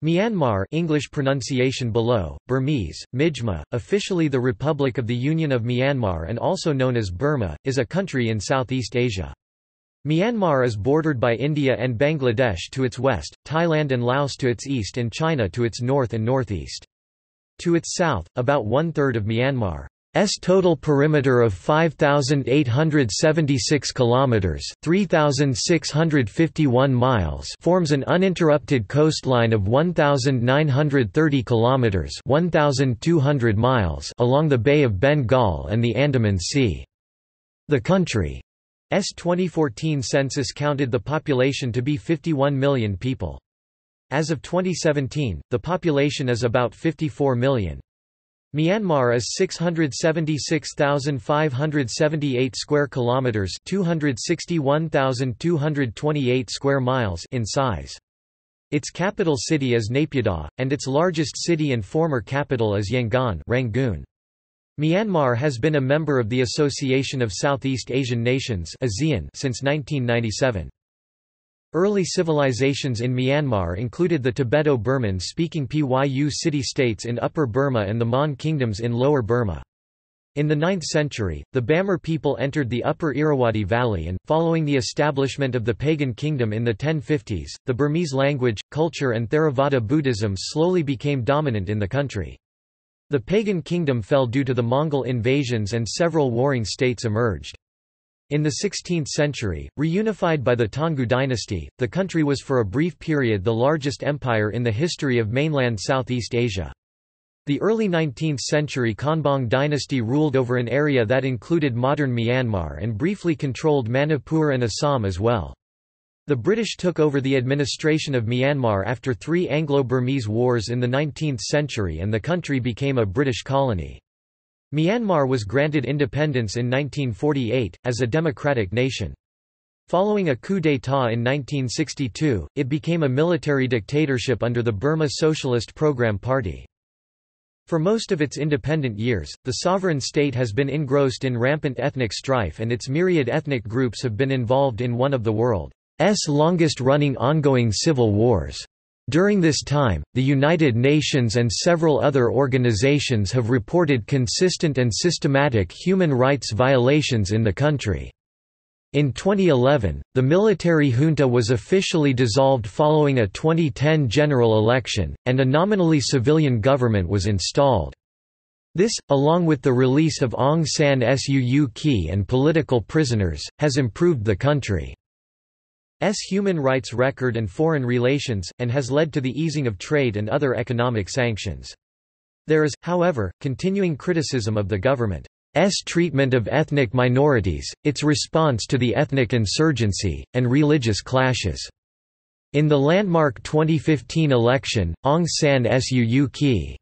Myanmar English pronunciation below, Burmese, Mijma, officially the Republic of the Union of Myanmar and also known as Burma, is a country in Southeast Asia. Myanmar is bordered by India and Bangladesh to its west, Thailand and Laos to its east and China to its north and northeast. To its south, about one-third of Myanmar S total perimeter of 5876 kilometers, 3651 miles forms an uninterrupted coastline of 1930 kilometers, 1200 miles along the Bay of Bengal and the Andaman Sea. The country's 2014 census counted the population to be 51 million people. As of 2017, the population is about 54 million. Myanmar is 676,578 square kilometers, 261,228 square miles in size. Its capital city is Naypyidaw, and its largest city and former capital is Yangon Rangoon. Myanmar has been a member of the Association of Southeast Asian Nations since 1997. Early civilizations in Myanmar included the Tibeto-Burman speaking Pyu city-states in Upper Burma and the Mon kingdoms in Lower Burma. In the 9th century, the Bamar people entered the upper Irrawaddy Valley and, following the establishment of the pagan kingdom in the 1050s, the Burmese language, culture and Theravada Buddhism slowly became dominant in the country. The pagan kingdom fell due to the Mongol invasions and several warring states emerged. In the 16th century, reunified by the Taungoo dynasty, the country was for a brief period the largest empire in the history of mainland Southeast Asia. The early 19th century Konbaung dynasty ruled over an area that included modern Myanmar and briefly controlled Manipur and Assam as well. The British took over the administration of Myanmar after three Anglo-Burmese wars in the 19th century and the country became a British colony. Myanmar was granted independence in 1948, as a democratic nation. Following a coup d'état in 1962, it became a military dictatorship under the Burma Socialist Program Party. For most of its independent years, the sovereign state has been engrossed in rampant ethnic strife and its myriad ethnic groups have been involved in one of the world's longest-running ongoing civil wars. During this time, the United Nations and several other organizations have reported consistent and systematic human rights violations in the country. In 2011, the military junta was officially dissolved following a 2010 general election, and a nominally civilian government was installed. This, along with the release of Aung San Suu Kyi and political prisoners, has improved the country. S human rights record and foreign relations, and has led to the easing of trade and other economic sanctions. There is, however, continuing criticism of the government's treatment of ethnic minorities, its response to the ethnic insurgency, and religious clashes. In the landmark 2015 election, Aung San Suu Kyi's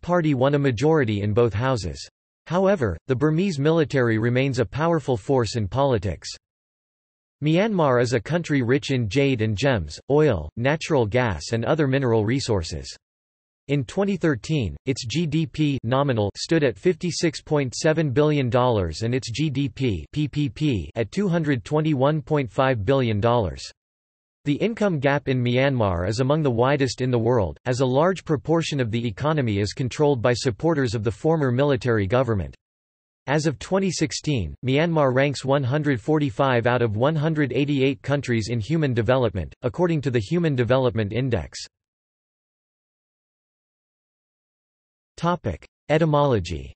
party won a majority in both houses. However, the Burmese military remains a powerful force in politics. Myanmar is a country rich in jade and gems, oil, natural gas and other mineral resources. In 2013, its GDP nominal stood at $56.7 billion and its GDP PPP at $221.5 billion. The income gap in Myanmar is among the widest in the world, as a large proportion of the economy is controlled by supporters of the former military government. As of 2016, Myanmar ranks 145 out of 188 countries in human development, according to the Human Development Index. Etymology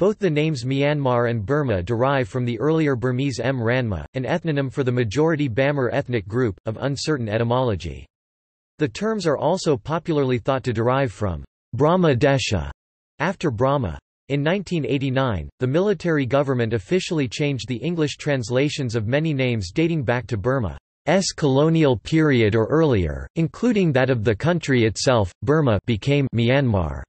both the names Myanmar and Burma derive from the earlier Burmese Mranma, an ethnonym for the majority Bamar ethnic group, of uncertain etymology. The terms are also popularly thought to derive from Brahma Desha, after Brahma. In 1989, the military government officially changed the English translations of many names dating back to Burma's colonial period or earlier, including that of the country itself. Burma became Myanmar.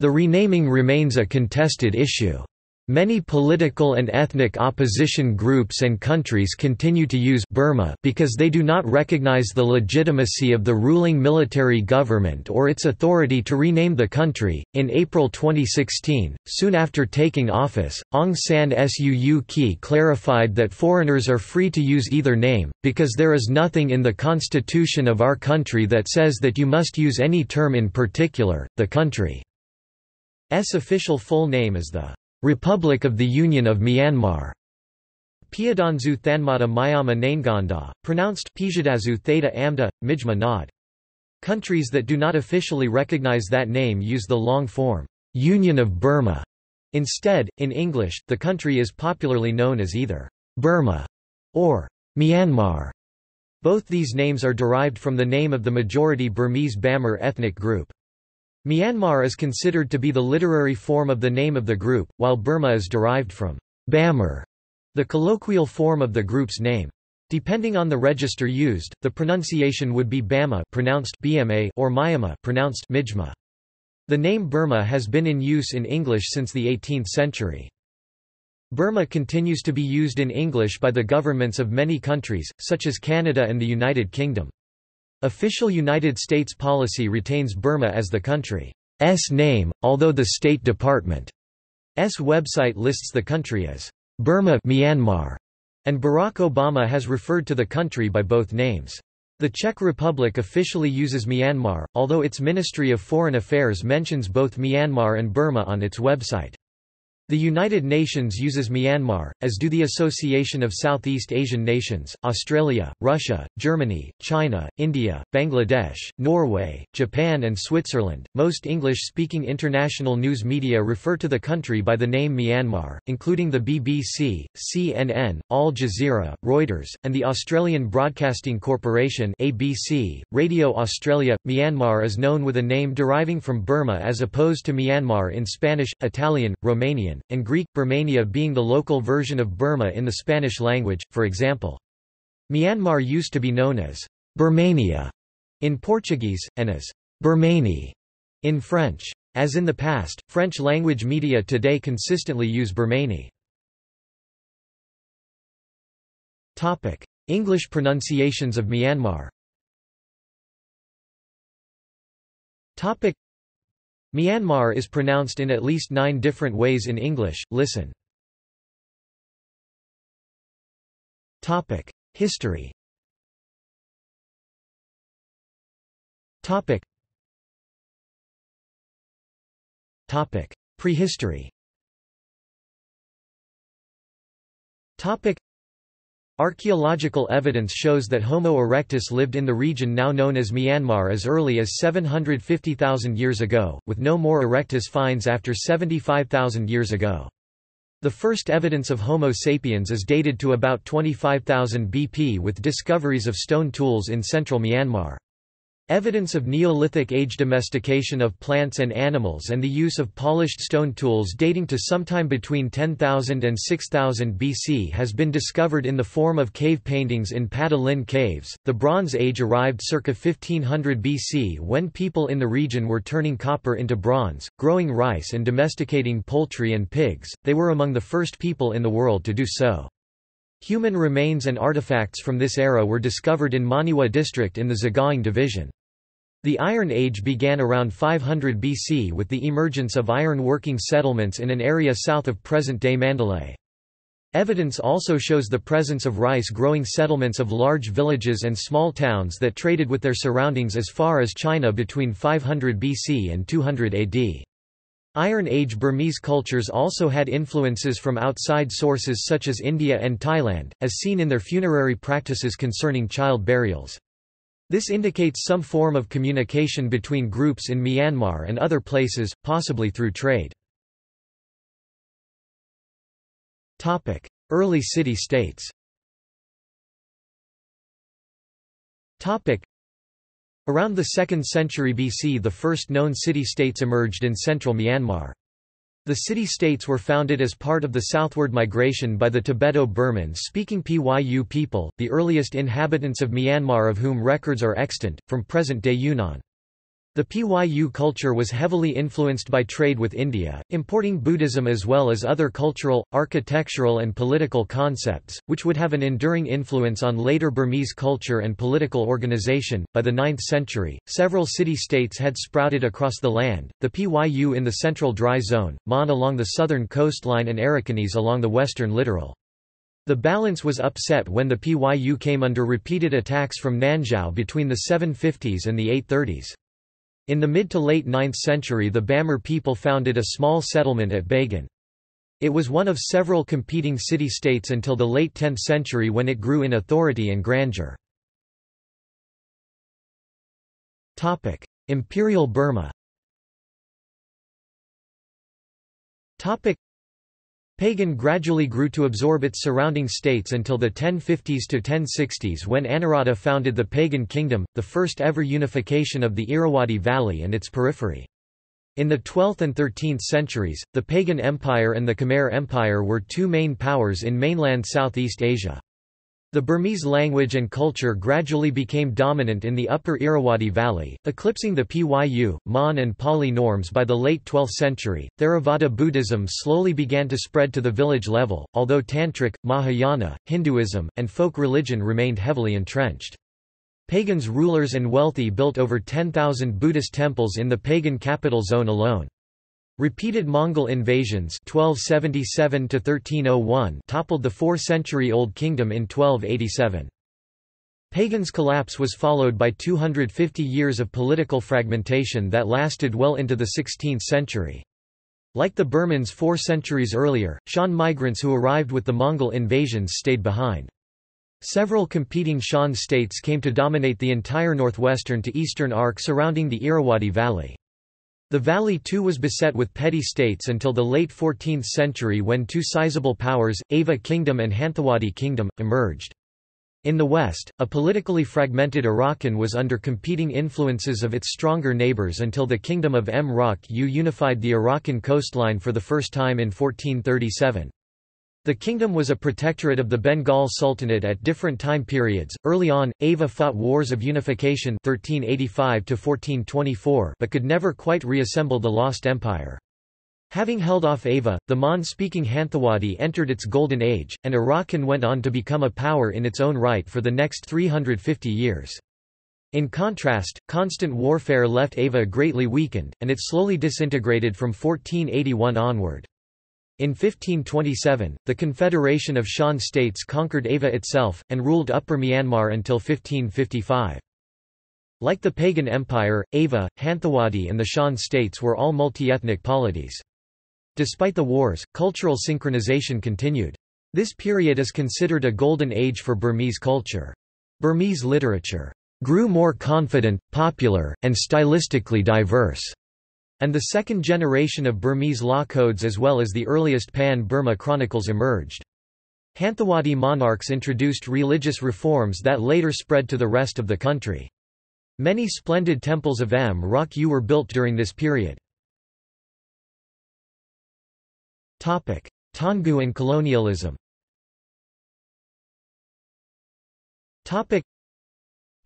The renaming remains a contested issue. Many political and ethnic opposition groups and countries continue to use Burma because they do not recognize the legitimacy of the ruling military government or its authority to rename the country. In April 2016, soon after taking office, Aung San Suu Kyi clarified that foreigners are free to use either name, because there is nothing in the constitution of our country that says that you must use any term in particular. The country's official full name is the Republic of the Union of Myanmar. Piadanzu Thanmata Myama Nainganda, pronounced Pijadazu Theta Amda, Mijma Nod. Countries that do not officially recognize that name use the long form, Union of Burma. Instead, in English, the country is popularly known as either Burma or Myanmar. Both these names are derived from the name of the majority Burmese Bamar ethnic group. Myanmar is considered to be the literary form of the name of the group, while Burma is derived from Bamar, the colloquial form of the group's name. Depending on the register used, the pronunciation would be Bama pronounced BMA or Myama pronounced Mijma. The name Burma has been in use in English since the 18th century. Burma continues to be used in English by the governments of many countries, such as Canada and the United Kingdom. Official United States policy retains Burma as the country's name, although the State Department's website lists the country as Burma Myanmar, and Barack Obama has referred to the country by both names. The Czech Republic officially uses Myanmar, although its Ministry of Foreign Affairs mentions both Myanmar and Burma on its website. The United Nations uses Myanmar, as do the Association of Southeast Asian Nations, Australia, Russia, Germany, China, India, Bangladesh, Norway, Japan, and Switzerland. Most English speaking international news media refer to the country by the name Myanmar, including the BBC, CNN, Al Jazeera, Reuters, and the Australian Broadcasting Corporation. ABC, Radio Australia. Myanmar is known with a name deriving from Burma as opposed to Myanmar in Spanish, Italian, Romanian, and Greek, Burmania being the local version of Burma in the Spanish language, for example. Myanmar used to be known as Burmania in Portuguese, and as Burmani in French. As in the past, French-language media today consistently use Burmani. English pronunciations of Myanmar Myanmar is pronounced in at least nine different ways in English, listen. History. Topic: Prehistory Archaeological evidence shows that Homo erectus lived in the region now known as Myanmar as early as 750,000 years ago, with no more erectus finds after 75,000 years ago. The first evidence of Homo sapiens is dated to about 25,000 BP with discoveries of stone tools in central Myanmar. Evidence of Neolithic age domestication of plants and animals and the use of polished stone tools dating to sometime between 10,000 and 6000 BC has been discovered in the form of cave paintings in Padah-Lin caves. The Bronze Age arrived circa 1500 BC when people in the region were turning copper into bronze, growing rice and domesticating poultry and pigs. They were among the first people in the world to do so. Human remains and artifacts from this era were discovered in Monywa district in the Sagaing division. The Iron Age began around 500 BC with the emergence of iron-working settlements in an area south of present-day Mandalay. Evidence also shows the presence of rice-growing settlements of large villages and small towns that traded with their surroundings as far as China between 500 BC and 200 AD. Iron Age Burmese cultures also had influences from outside sources such as India and Thailand, as seen in their funerary practices concerning child burials. This indicates some form of communication between groups in Myanmar and other places, possibly through trade. Early city-states Around the 2nd century BC the first known city-states emerged in central Myanmar. The city-states were founded as part of the southward migration by the Tibeto-Burman-speaking Pyu people, the earliest inhabitants of Myanmar of whom records are extant, from present-day Yunnan. The Pyu culture was heavily influenced by trade with India, importing Buddhism as well as other cultural, architectural and political concepts, which would have an enduring influence on later Burmese culture and political organization. By the 9th century, several city-states had sprouted across the land, the Pyu in the central dry zone, Mon along the southern coastline and Arakanese along the western littoral. The balance was upset when the Pyu came under repeated attacks from Nanzhao between the 750s and the 830s. In the mid to late 9th century the Bamar people founded a small settlement at Bagan. It was one of several competing city-states until the late 10th century when it grew in authority and grandeur. Imperial Burma Pagan gradually grew to absorb its surrounding states until the 1050s to 1060s when Anawrahta founded the Pagan kingdom, the first ever unification of the Irrawaddy Valley and its periphery. In the 12th and 13th centuries, the Pagan Empire and the Khmer Empire were two main powers in mainland Southeast Asia. The Burmese language and culture gradually became dominant in the upper Irrawaddy Valley, eclipsing the Pyu, Mon and Pali norms by the late 12th century. Theravada Buddhism slowly began to spread to the village level, although Tantric, Mahayana, Hinduism, and folk religion remained heavily entrenched. Pagans rulers and wealthy built over 10,000 Buddhist temples in the pagan capital zone alone. Repeated Mongol invasions 1277 toppled the four-century-old kingdom in 1287. Pagan's collapse was followed by 250 years of political fragmentation that lasted well into the 16th century. Like the Burmans four centuries earlier, Shan migrants who arrived with the Mongol invasions stayed behind. Several competing Shan states came to dominate the entire northwestern to eastern arc surrounding the Irrawaddy Valley. The valley too was beset with petty states until the late 14th century when two sizable powers, Ava Kingdom and Hanthawaddy Kingdom, emerged. In the west, a politically fragmented Arakan was under competing influences of its stronger neighbors until the kingdom of Mrauk U unified the Arakan coastline for the first time in 1437. The kingdom was a protectorate of the Bengal Sultanate at different time periods. Early on, Ava fought wars of unification 1385 to 1424 but could never quite reassemble the lost empire. Having held off Ava, the Mon-speaking Hanthawaddy entered its golden age, and Arakan went on to become a power in its own right for the next 350 years. In contrast, constant warfare left Ava greatly weakened, and it slowly disintegrated from 1481 onward. In 1527, the Confederation of Shan states conquered Ava itself, and ruled Upper Myanmar until 1555. Like the pagan empire, Ava, Hanthawaddy and the Shan states were all multi-ethnic polities. Despite the wars, cultural synchronization continued. This period is considered a golden age for Burmese culture. Burmese literature grew more confident, popular, and stylistically diverse and the second generation of Burmese law codes as well as the earliest Pan-Burma chronicles emerged. Hanthawaddy monarchs introduced religious reforms that later spread to the rest of the country. Many splendid temples of Mrauk U were built during this period. Taungoo and colonialism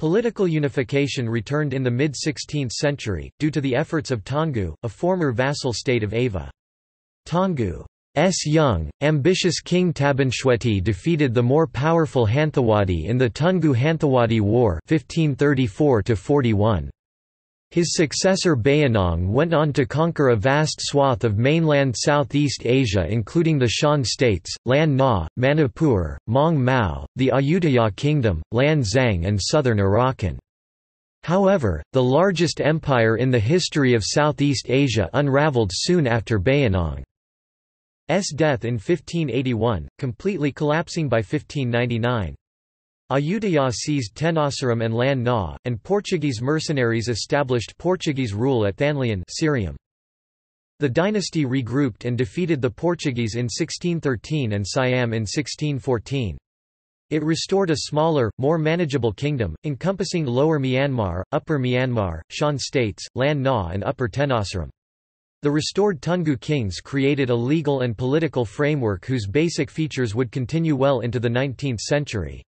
Political unification returned in the mid-16th century, due to the efforts of Taungoo, a former vassal state of Ava. Taungoo's young, ambitious king Tabinshwehti defeated the more powerful Hanthawaddy in the Toungoo-Hanthawaddy War 1534 -41. His successor Bayinnaung went on to conquer a vast swath of mainland Southeast Asia including the Shan states, Lan Na, Manipur, Maung Mao, the Ayutthaya Kingdom, Lan Xang and southern Arakan. However, the largest empire in the history of Southeast Asia unraveled soon after Bayinnaung's death in 1581, completely collapsing by 1599. Ayutthaya seized Tenasserim and Lan Na, and Portuguese mercenaries established Portuguese rule at Thanlyin Syriam. The dynasty regrouped and defeated the Portuguese in 1613 and Siam in 1614. It restored a smaller, more manageable kingdom, encompassing Lower Myanmar, Upper Myanmar, Shan states, Lan Na and Upper Tenasserim. The restored Toungoo kings created a legal and political framework whose basic features would continue well into the 19th century.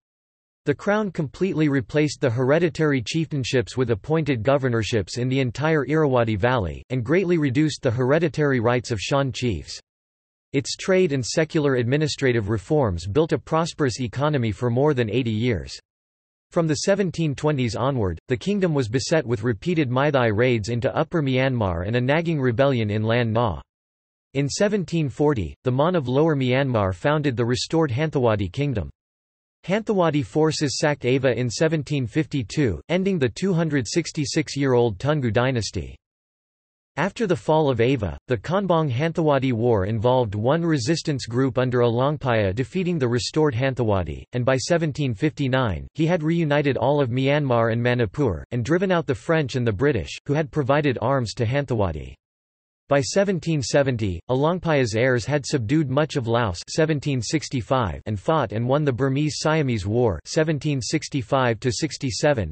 The crown completely replaced the hereditary chieftainships with appointed governorships in the entire Irrawaddy Valley, and greatly reduced the hereditary rights of Shan chiefs. Its trade and secular administrative reforms built a prosperous economy for more than 80 years. From the 1720s onward, the kingdom was beset with repeated Meitei raids into Upper Myanmar and a nagging rebellion in Lan Na. In 1740, the Mon of Lower Myanmar founded the restored Hanthawaddy kingdom. Hanthawaddy forces sacked Ava in 1752, ending the 266-year-old Toungoo dynasty. After the fall of Ava, the Konbaung-Hanthawaddy War involved one resistance group under Alaungpaya defeating the restored Hanthawaddy, and by 1759, he had reunited all of Myanmar and Manipur, and driven out the French and the British, who had provided arms to Hanthawaddy. By 1770, Alaungpaya's heirs had subdued much of Laos 1765 and fought and won the Burmese-Siamese War 1765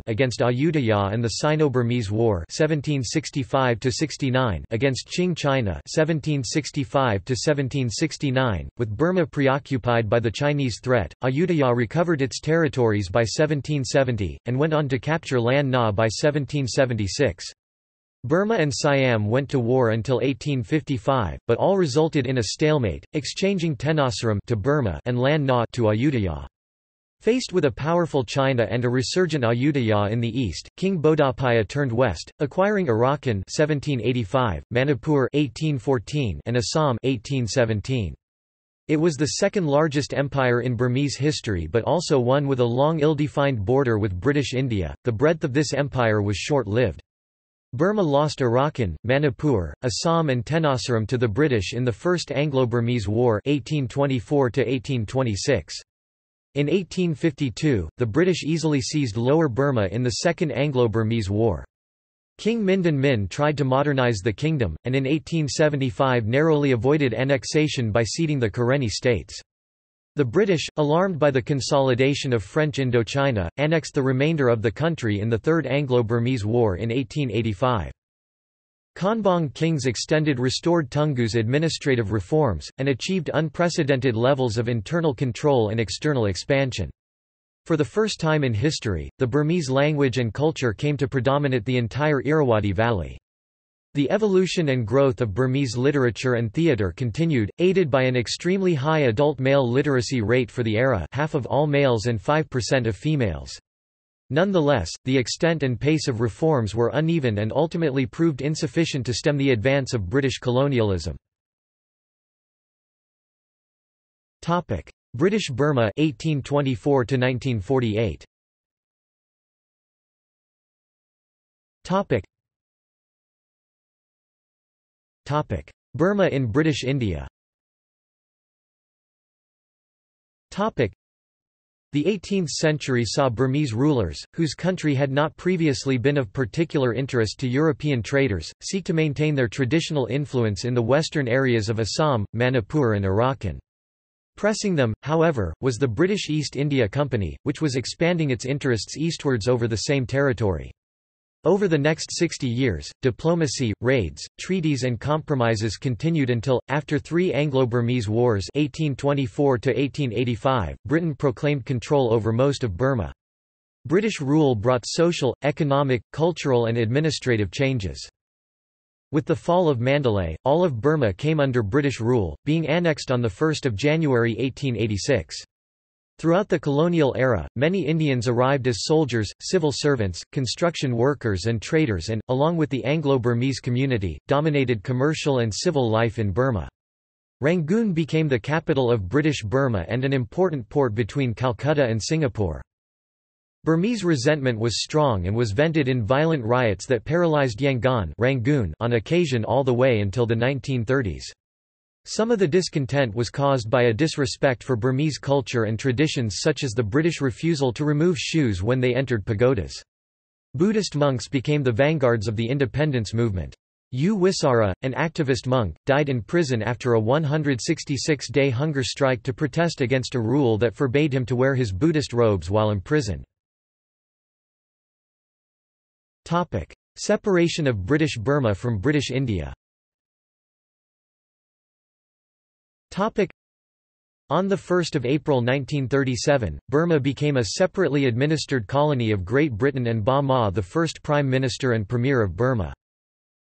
against Ayutthaya and the Sino-Burmese War 1765 against Qing China 1765 .With Burma preoccupied by the Chinese threat, Ayutthaya recovered its territories by 1770, and went on to capture Lan Na by 1776. Burma and Siam went to war until 1855, but all resulted in a stalemate, exchanging Tenasserim to Burma and Lan Na to Ayutthaya. Faced with a powerful China and a resurgent Ayutthaya in the east, King Bodawpaya turned west, acquiring Arakan 1785, Manipur 1814, and Assam 1817. It was the second largest empire in Burmese history but also one with a long ill-defined border with British India. The breadth of this empire was short-lived. Burma lost Arakan, Manipur, Assam and Tenasserim to the British in the First Anglo-Burmese War 1824 -1826. In 1852, the British easily seized Lower Burma in the Second Anglo-Burmese War. King Mindon Min tried to modernise the kingdom, and in 1875 narrowly avoided annexation by ceding the Karenni states. The British, alarmed by the consolidation of French Indochina, annexed the remainder of the country in the Third Anglo-Burmese War in 1885. Konbaung kings extended restored Toungoo's administrative reforms, and achieved unprecedented levels of internal control and external expansion. For the first time in history, the Burmese language and culture came to predominate the entire Irrawaddy Valley. The evolution and growth of Burmese literature and theatre continued, aided by an extremely high adult male literacy rate for the era half of all males and 5% of females. Nonetheless, the extent and pace of reforms were uneven and ultimately proved insufficient to stem the advance of British colonialism. British Burma 1824 1948 Burma in British India the 18th century saw Burmese rulers, whose country had not previously been of particular interest to European traders, seek to maintain their traditional influence in the western areas of Assam, Manipur and Arakan. Pressing them, however, was the British East India Company, which was expanding its interests eastwards over the same territory. Over the next 60 years, diplomacy, raids, treaties and compromises continued until, after three Anglo-Burmese wars 1824 Britain proclaimed control over most of Burma. British rule brought social, economic, cultural and administrative changes. With the fall of Mandalay, all of Burma came under British rule, being annexed on 1 January 1886. Throughout the colonial era, many Indians arrived as soldiers, civil servants, construction workers and traders and, along with the Anglo-Burmese community, dominated commercial and civil life in Burma. Rangoon became the capital of British Burma and an important port between Calcutta and Singapore. Burmese resentment was strong and was vented in violent riots that paralysed Yangon Rangoon on occasion all the way until the 1930s. Some of the discontent was caused by a disrespect for Burmese culture and traditions such as the British refusal to remove shoes when they entered pagodas. Buddhist monks became the vanguards of the independence movement. U Wisara, an activist monk, died in prison after a 166-day hunger strike to protest against a rule that forbade him to wear his Buddhist robes while imprisoned. Separation of British Burma from British India On 1 April 1937, Burma became a separately administered colony of Great Britain and Ba Maw the first Prime Minister and Premier of Burma.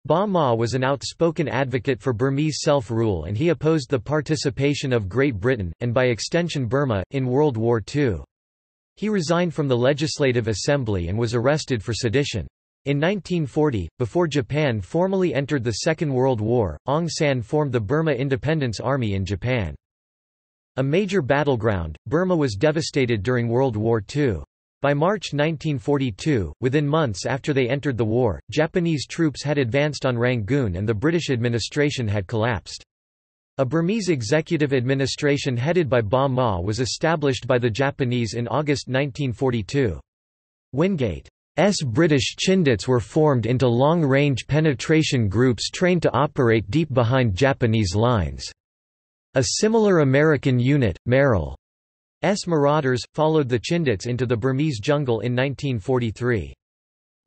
Ba Maw was an outspoken advocate for Burmese self-rule and he opposed the participation of Great Britain, and by extension Burma, in World War II. He resigned from the Legislative Assembly and was arrested for sedition. In 1940, before Japan formally entered the Second World War, Aung San formed the Burma Independence Army in Japan. A major battleground, Burma was devastated during World War II. By March 1942, within months after they entered the war, Japanese troops had advanced on Rangoon and the British administration had collapsed. A Burmese executive administration headed by Ba Maw was established by the Japanese in August 1942. Wingate's British Chindits were formed into long-range penetration groups trained to operate deep behind Japanese lines. A similar American unit, Merrill S. Marauders, followed the Chindits into the Burmese jungle in 1943.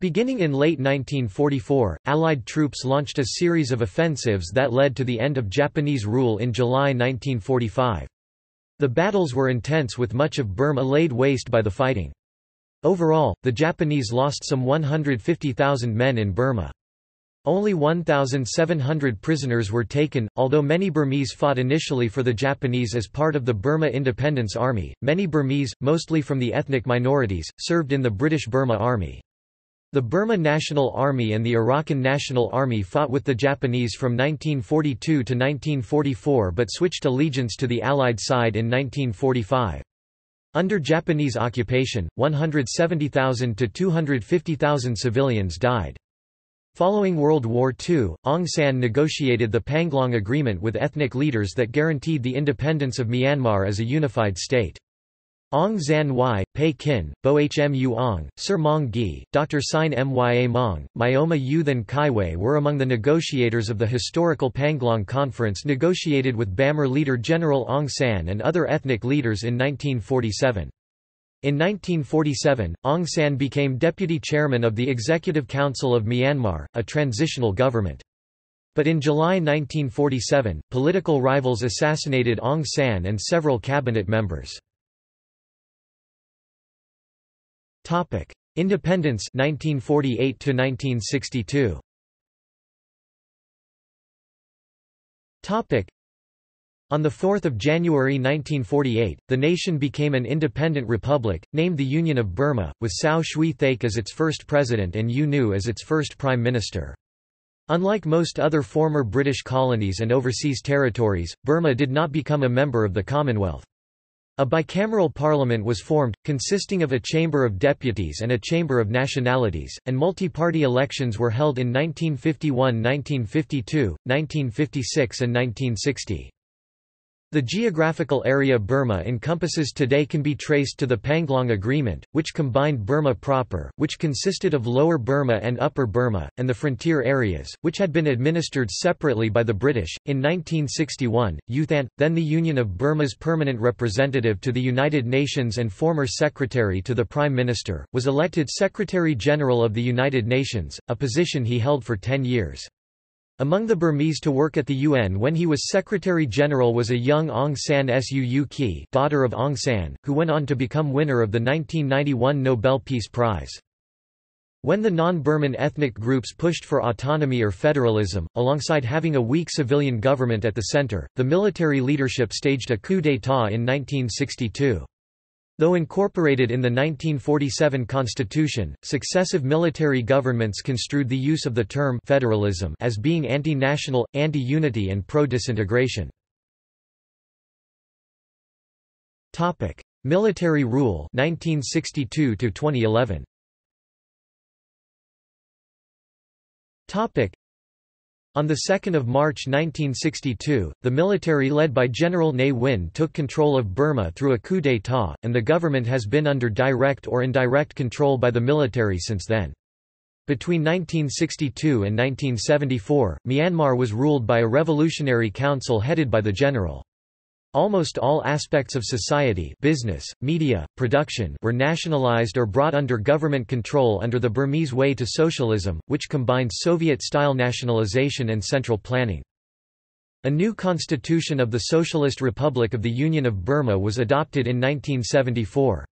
Beginning in late 1944, Allied troops launched a series of offensives that led to the end of Japanese rule in July 1945. The battles were intense with much of Burma laid waste by the fighting. Overall, the Japanese lost some 150,000 men in Burma. Only 1,700 prisoners were taken. Although many Burmese fought initially for the Japanese as part of the Burma Independence Army, many Burmese, mostly from the ethnic minorities, served in the British Burma Army. The Burma National Army and the Arakan National Army fought with the Japanese from 1942 to 1944 but switched allegiance to the Allied side in 1945. Under Japanese occupation, 170,000 to 250,000 civilians died. Following World War II, Aung San negotiated the Panglong Agreement with ethnic leaders that guaranteed the independence of Myanmar as a unified state. Aung Zan Wai, Pe Khin, Bo Hmu Aung, Sir Maung Gyi, Dr. Sein Mya Maung, Myoma U Than Kywe were among the negotiators of the historical Panglong Conference negotiated with Bamar leader General Aung San and other ethnic leaders in 1947. In 1947, Aung San became deputy chairman of the Executive Council of Myanmar, a transitional government. But in July 1947, political rivals assassinated Aung San and several cabinet members. Independence 1948 to 1962. Topic: On 4 January 1948, the nation became an independent republic, named the Union of Burma, with Sao Shwe Thaik as its first president and U Nu as its first prime minister. Unlike most other former British colonies and overseas territories, Burma did not become a member of the Commonwealth. A bicameral parliament was formed, consisting of a Chamber of Deputies and a Chamber of Nationalities, and multi-party elections were held in 1951 1952, 1956 and 1960. The geographical area Burma encompasses today can be traced to the Panglong Agreement, which combined Burma proper, which consisted of Lower Burma and Upper Burma, and the frontier areas, which had been administered separately by the British. In 1961, U Thant, then the Union of Burma's permanent representative to the United Nations and former secretary to the Prime Minister, was elected Secretary-General of the United Nations, a position he held for ten years. Among the Burmese to work at the UN when he was Secretary-General was a young Aung San Suu Kyi daughter of Aung San, who went on to become winner of the 1991 Nobel Peace Prize. When the non-Burman ethnic groups pushed for autonomy or federalism, alongside having a weak civilian government at the center, the military leadership staged a coup d'état in 1962. Though incorporated in the 1947 constitution, successive military governments construed the use of the term federalism as being anti-national, anti-unity and pro-disintegration. Military rule 1962 to 2011. On 2 March 1962, the military led by General Ne Win took control of Burma through a coup d'état, and the government has been under direct or indirect control by the military since then. Between 1962 and 1974, Myanmar was ruled by a revolutionary council headed by the general. Almost all aspects of society business, media, production were nationalized or brought under government control under the Burmese way to socialism, which combined Soviet-style nationalization and central planning. A new constitution of the Socialist Republic of the Union of Burma was adopted in 1974.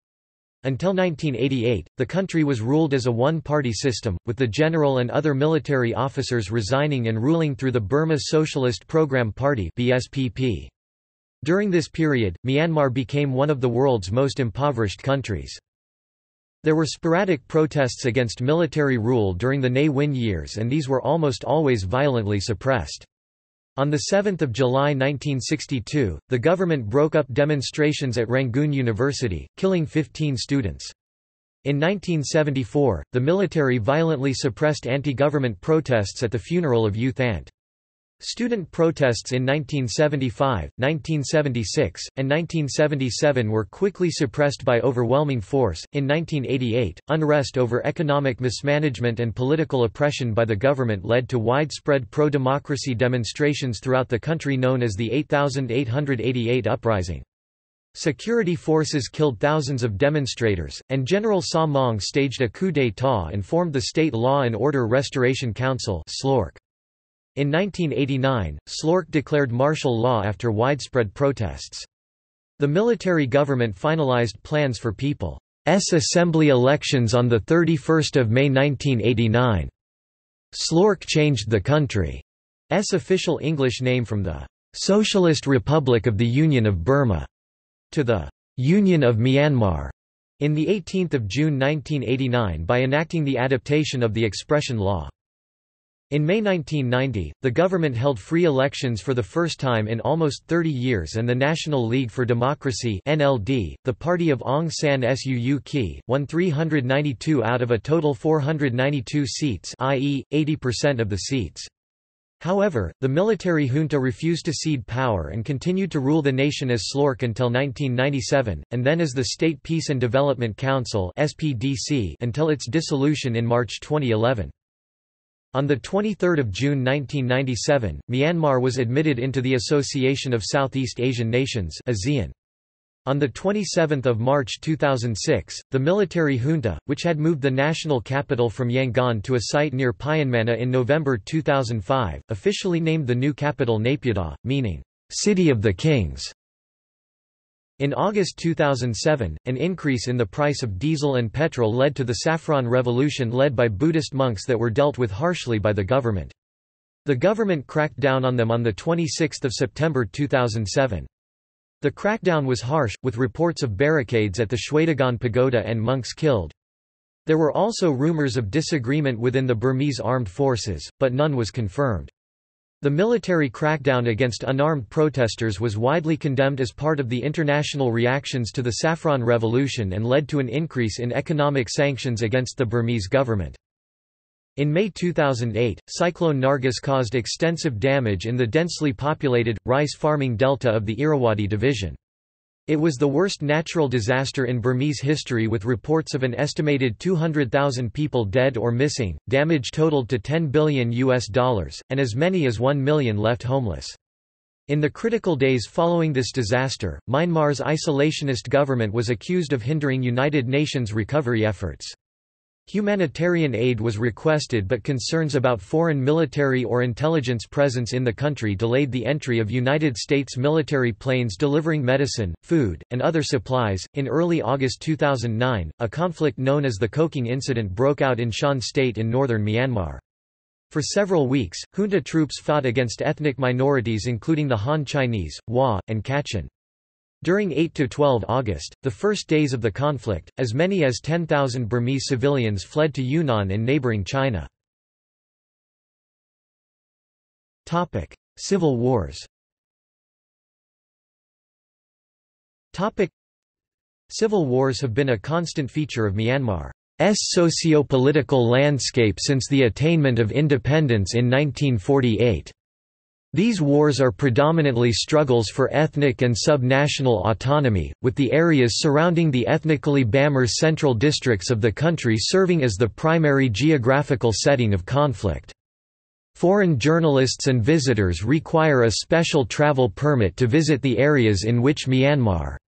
Until 1988, the country was ruled as a one-party system, with the general and other military officers resigning and ruling through the Burma Socialist Program Party BSPP. During this period, Myanmar became one of the world's most impoverished countries. There were sporadic protests against military rule during the Ne Win years and these were almost always violently suppressed. On 7 July 1962, the government broke up demonstrations at Rangoon University, killing 15 students. In 1974, the military violently suppressed anti-government protests at the funeral of U Thant. Student protests in 1975, 1976, and 1977 were quickly suppressed by overwhelming force. In 1988, unrest over economic mismanagement and political oppression by the government led to widespread pro democracy demonstrations throughout the country known as the 8888 Uprising. Security forces killed thousands of demonstrators, and General Saw Maung staged a coup d'état and formed the State Law and Order Restoration Council SLORC. In 1989, SLORC declared martial law after widespread protests. The military government finalized plans for People's Assembly elections on 31 May 1989. SLORC changed the country's official English name from the Socialist Republic of the Union of Burma to the Union of Myanmar in 18 June 1989 by enacting the adaptation of the expression law. In May 1990, the government held free elections for the first time in almost 30 years and the National League for Democracy NLD, the party of Aung San Suu Kyi, won 392 out of a total 492 seats i.e., 80% of the seats. However, the military junta refused to cede power and continued to rule the nation as SLORC until 1997, and then as the State Peace and Development Council until its dissolution in March 2011. On 23 June 1997, Myanmar was admitted into the Association of Southeast Asian Nations ASEAN. On 27 March 2006, the military junta, which had moved the national capital from Yangon to a site near Pyinmana in November 2005, officially named the new capital Naypyidaw, meaning, "'City of the Kings'. In August 2007, an increase in the price of diesel and petrol led to the Saffron Revolution led by Buddhist monks that were dealt with harshly by the government. The government cracked down on them on 26 September 2007. The crackdown was harsh, with reports of barricades at the Shwedagon Pagoda and monks killed. There were also rumors of disagreement within the Burmese armed forces, but none was confirmed. The military crackdown against unarmed protesters was widely condemned as part of the international reactions to the Saffron Revolution and led to an increase in economic sanctions against the Burmese government. In May 2008, Cyclone Nargis caused extensive damage in the densely populated, rice farming delta of the Irrawaddy Division. It was the worst natural disaster in Burmese history with reports of an estimated 200,000 people dead or missing, damage totaled to 10 billion US dollars, and as many as 1 million left homeless. In the critical days following this disaster, Myanmar's isolationist government was accused of hindering United Nations recovery efforts. Humanitarian aid was requested but concerns about foreign military or intelligence presence in the country delayed the entry of United States military planes delivering medicine, food, and other supplies. In early August 2009, a conflict known as the Kokang Incident broke out in Shan State in northern Myanmar. For several weeks, junta troops fought against ethnic minorities including the Han Chinese, Hua, and Kachin. During 8–12 August, the first days of the conflict, as many as 10,000 Burmese civilians fled to Yunnan in neighboring China. Civil wars Civil wars have been a constant feature of Myanmar's socio-political landscape since the attainment of independence in 1948. These wars are predominantly struggles for ethnic and sub-national autonomy, with the areas surrounding the ethnically Bamar central districts of the country serving as the primary geographical setting of conflict. Foreign journalists and visitors require a special travel permit to visit the areas in which Myanmar's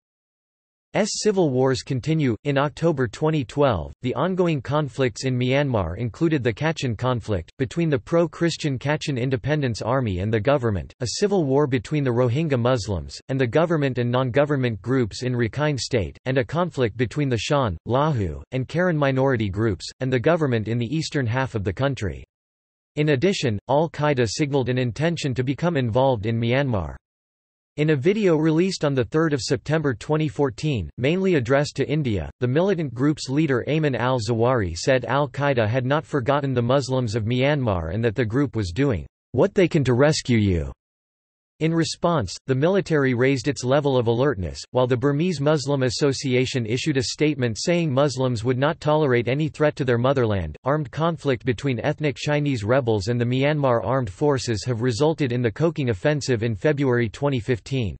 civil wars continue. In October 2012, the ongoing conflicts in Myanmar included the Kachin conflict, between the pro Christian Kachin Independence Army and the government, a civil war between the Rohingya Muslims, and the government and non government groups in Rakhine State, and a conflict between the Shan, Lahu, and Karen minority groups, and the government in the eastern half of the country. In addition, al Qaeda signaled an intention to become involved in Myanmar. In a video released on 3 September 2014, mainly addressed to India, the militant group's leader Ayman al-Zawahiri said al-Qaeda had not forgotten the Muslims of Myanmar and that the group was doing what they can to rescue you. In response, the military raised its level of alertness, while the Burmese Muslim Association issued a statement saying Muslims would not tolerate any threat to their motherland. Armed conflict between ethnic Chinese rebels and the Myanmar armed forces have resulted in the Kokang offensive in February 2015.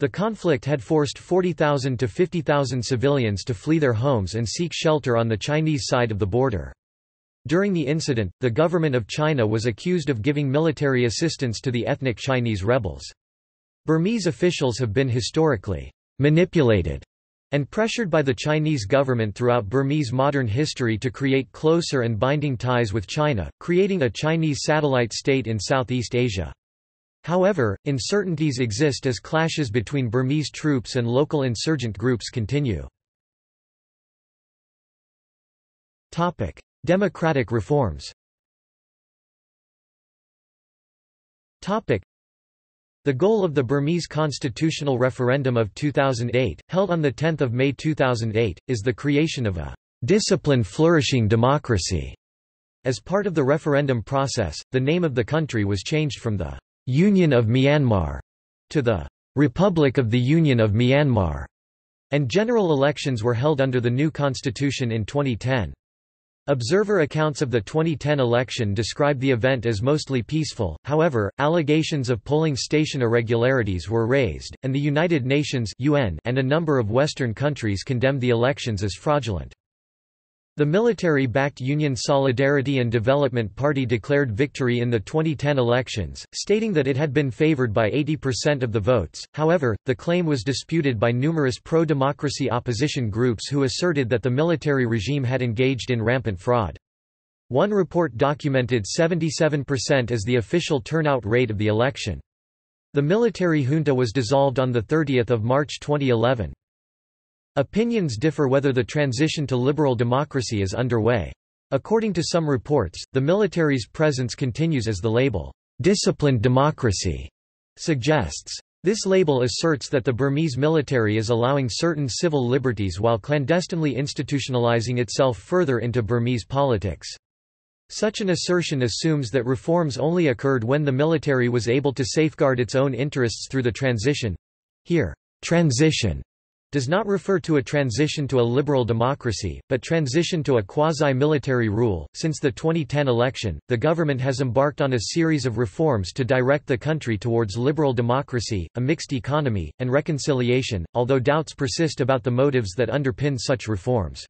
The conflict had forced 40,000 to 50,000 civilians to flee their homes and seek shelter on the Chinese side of the border. During the incident, the government of China was accused of giving military assistance to the ethnic Chinese rebels. Burmese officials have been historically manipulated and pressured by the Chinese government throughout Burmese modern history to create closer and binding ties with China, creating a Chinese satellite state in Southeast Asia. However, uncertainties exist as clashes between Burmese troops and local insurgent groups continue. Democratic reforms the goal of the Burmese constitutional referendum of 2008, held on 10 May 2008, is the creation of a disciplined flourishing democracy. As part of the referendum process, the name of the country was changed from the Union of Myanmar to the Republic of the Union of Myanmar, and general elections were held under the new constitution in 2010. Observer accounts of the 2010 election describe the event as mostly peaceful, however, allegations of polling station irregularities were raised, and the United Nations and a number of Western countries condemned the elections as fraudulent. The military-backed Union Solidarity and Development Party declared victory in the 2010 elections, stating that it had been favored by 80% of the votes, however, the claim was disputed by numerous pro-democracy opposition groups who asserted that the military regime had engaged in rampant fraud. One report documented 77% as the official turnout rate of the election. The military junta was dissolved on 30 March 2011. Opinions differ whether the transition to liberal democracy is underway. According to some reports, the military's presence continues as the label, "'disciplined democracy' suggests. This label asserts that the Burmese military is allowing certain civil liberties while clandestinely institutionalizing itself further into Burmese politics. Such an assertion assumes that reforms only occurred when the military was able to safeguard its own interests through the transition. Here, transition does not refer to a transition to a liberal democracy, but transition to a quasi-military rule. Since the 2010 election, the government has embarked on a series of reforms to direct the country towards liberal democracy, a mixed economy, and reconciliation, although doubts persist about the motives that underpin such reforms.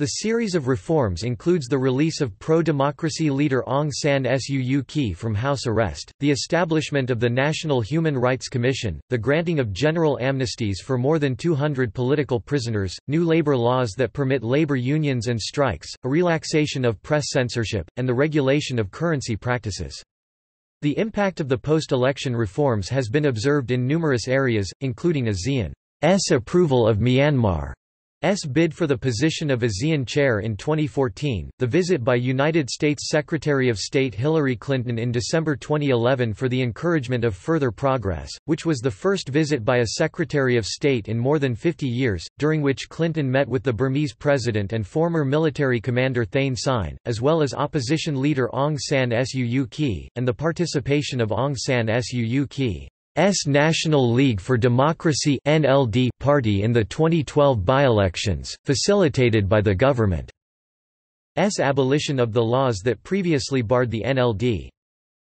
The series of reforms includes the release of pro-democracy leader Aung San Suu Kyi from house arrest, the establishment of the National Human Rights Commission, the granting of general amnesties for more than 200 political prisoners, new labor laws that permit labor unions and strikes, a relaxation of press censorship, and the regulation of currency practices. The impact of the post-election reforms has been observed in numerous areas, including ASEAN's approval of Myanmar S bid for the position of ASEAN chair in 2014, the visit by United States Secretary of State Hillary Clinton in December 2011 for the encouragement of further progress, which was the first visit by a Secretary of State in more than 50 years, during which Clinton met with the Burmese president and former military commander Thein Sein, as well as opposition leader Aung San Suu Kyi, and the participation of Aung San Suu Kyi. S National League for Democracy NLD party in the 2012 by-elections, facilitated by the government's abolition of the laws that previously barred the NLD.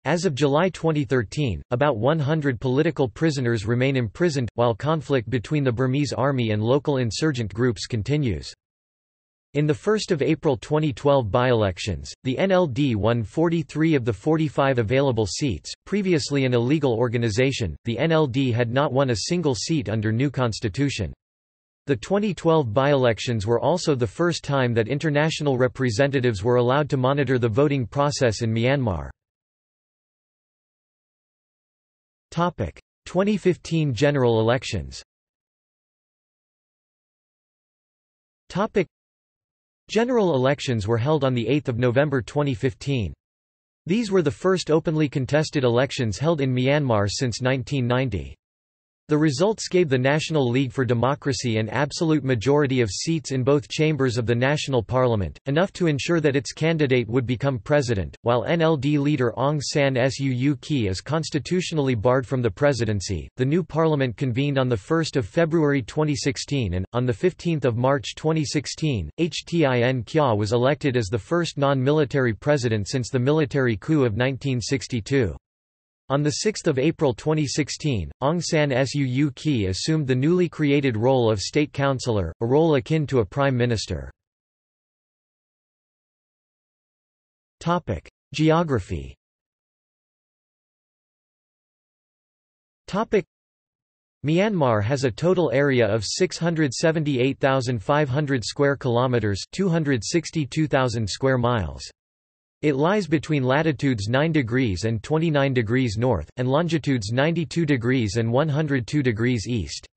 As of July 2013, about 100 political prisoners remain imprisoned, while conflict between the Burmese army and local insurgent groups continues. In the 1 April 2012 by-elections, the NLD won 43 of the 45 available seats. Previously an illegal organization, the NLD had not won a single seat under new constitution. The 2012 by-elections were also the first time that international representatives were allowed to monitor the voting process in Myanmar. 2015 general elections General elections were held on 8 November 2015. These were the first openly contested elections held in Myanmar since 1990. The results gave the National League for Democracy an absolute majority of seats in both chambers of the national parliament, enough to ensure that its candidate would become president, while NLD leader Aung San Suu Kyi is constitutionally barred from the presidency. The new parliament convened on 1 February 2016 and, on 15 March 2016, Htin Kyaw was elected as the first non-military president since the military coup of 1962. On 6 April 2016, Aung San Suu Kyi assumed the newly created role of State Counsellor, a role akin to a Prime Minister. Geography Myanmar has a total area of 678,500 square kilometers, 262,000 square miles. It lies between latitudes 9 degrees and 29 degrees north, and longitudes 92 degrees and 102 degrees east.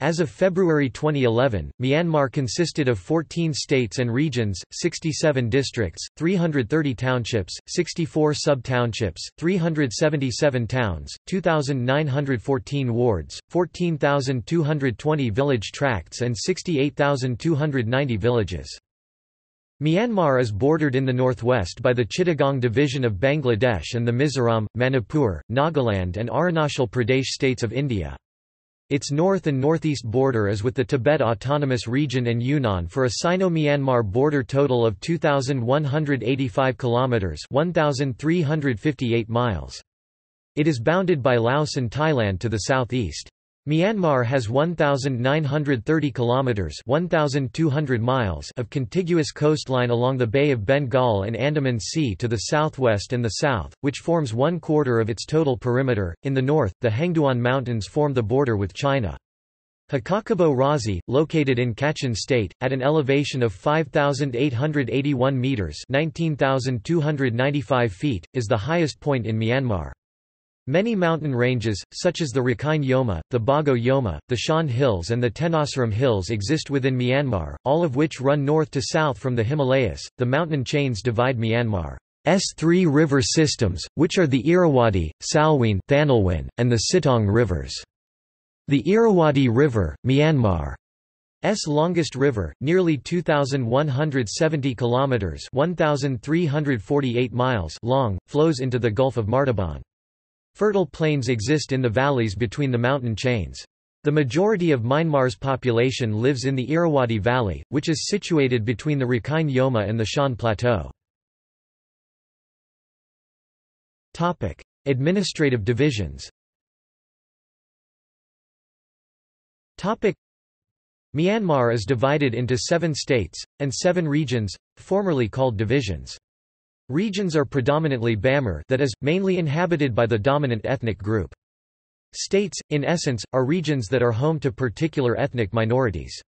As of February 2011, Myanmar consisted of 14 states and regions, 67 districts, 330 townships, 64 sub-townships, 377 towns, 2,914 wards, 14,220 village tracts and 68,290 villages. Myanmar is bordered in the northwest by the Chittagong division of Bangladesh and the Mizoram, Manipur, Nagaland and Arunachal Pradesh states of India. Its north and northeast border is with the Tibet Autonomous Region and Yunnan for a Sino-Myanmar border total of 2185 kilometers, 1358 miles. It is bounded by Laos and Thailand to the southeast. Myanmar has 1930 kilometers 1200 miles of contiguous coastline along the Bay of Bengal and Andaman Sea to the southwest and the south, which forms one quarter of its total perimeter. In the north, the Hengduan Mountains form the border with China. Hkakabo Razi, located in Kachin State, at an elevation of 5,881 metres 19,295 feet, is the highest point in Myanmar. Many mountain ranges, such as the Rakhine Yoma, the Bago Yoma, the Shan Hills and the Tenasserim Hills exist within Myanmar, all of which run north to south from the Himalayas. The mountain chains divide Myanmar's three river systems, which are the Irrawaddy, Salween Thanlwin, and the Sittaung rivers. The Irrawaddy River, Myanmar S longest river, nearly 2170 kilometers, 1348 miles long, flows into the Gulf of Martaban. Fertile plains exist in the valleys between the mountain chains. The majority of Myanmar's population lives in the Irrawaddy Valley, which is situated between the Rakhine Yoma and the Shan Plateau. Administrative divisions Myanmar is divided into seven states, and seven regions, formerly called divisions. Regions are predominantly Bamar that is, mainly inhabited by the dominant ethnic group. States, in essence, are regions that are home to particular ethnic minorities.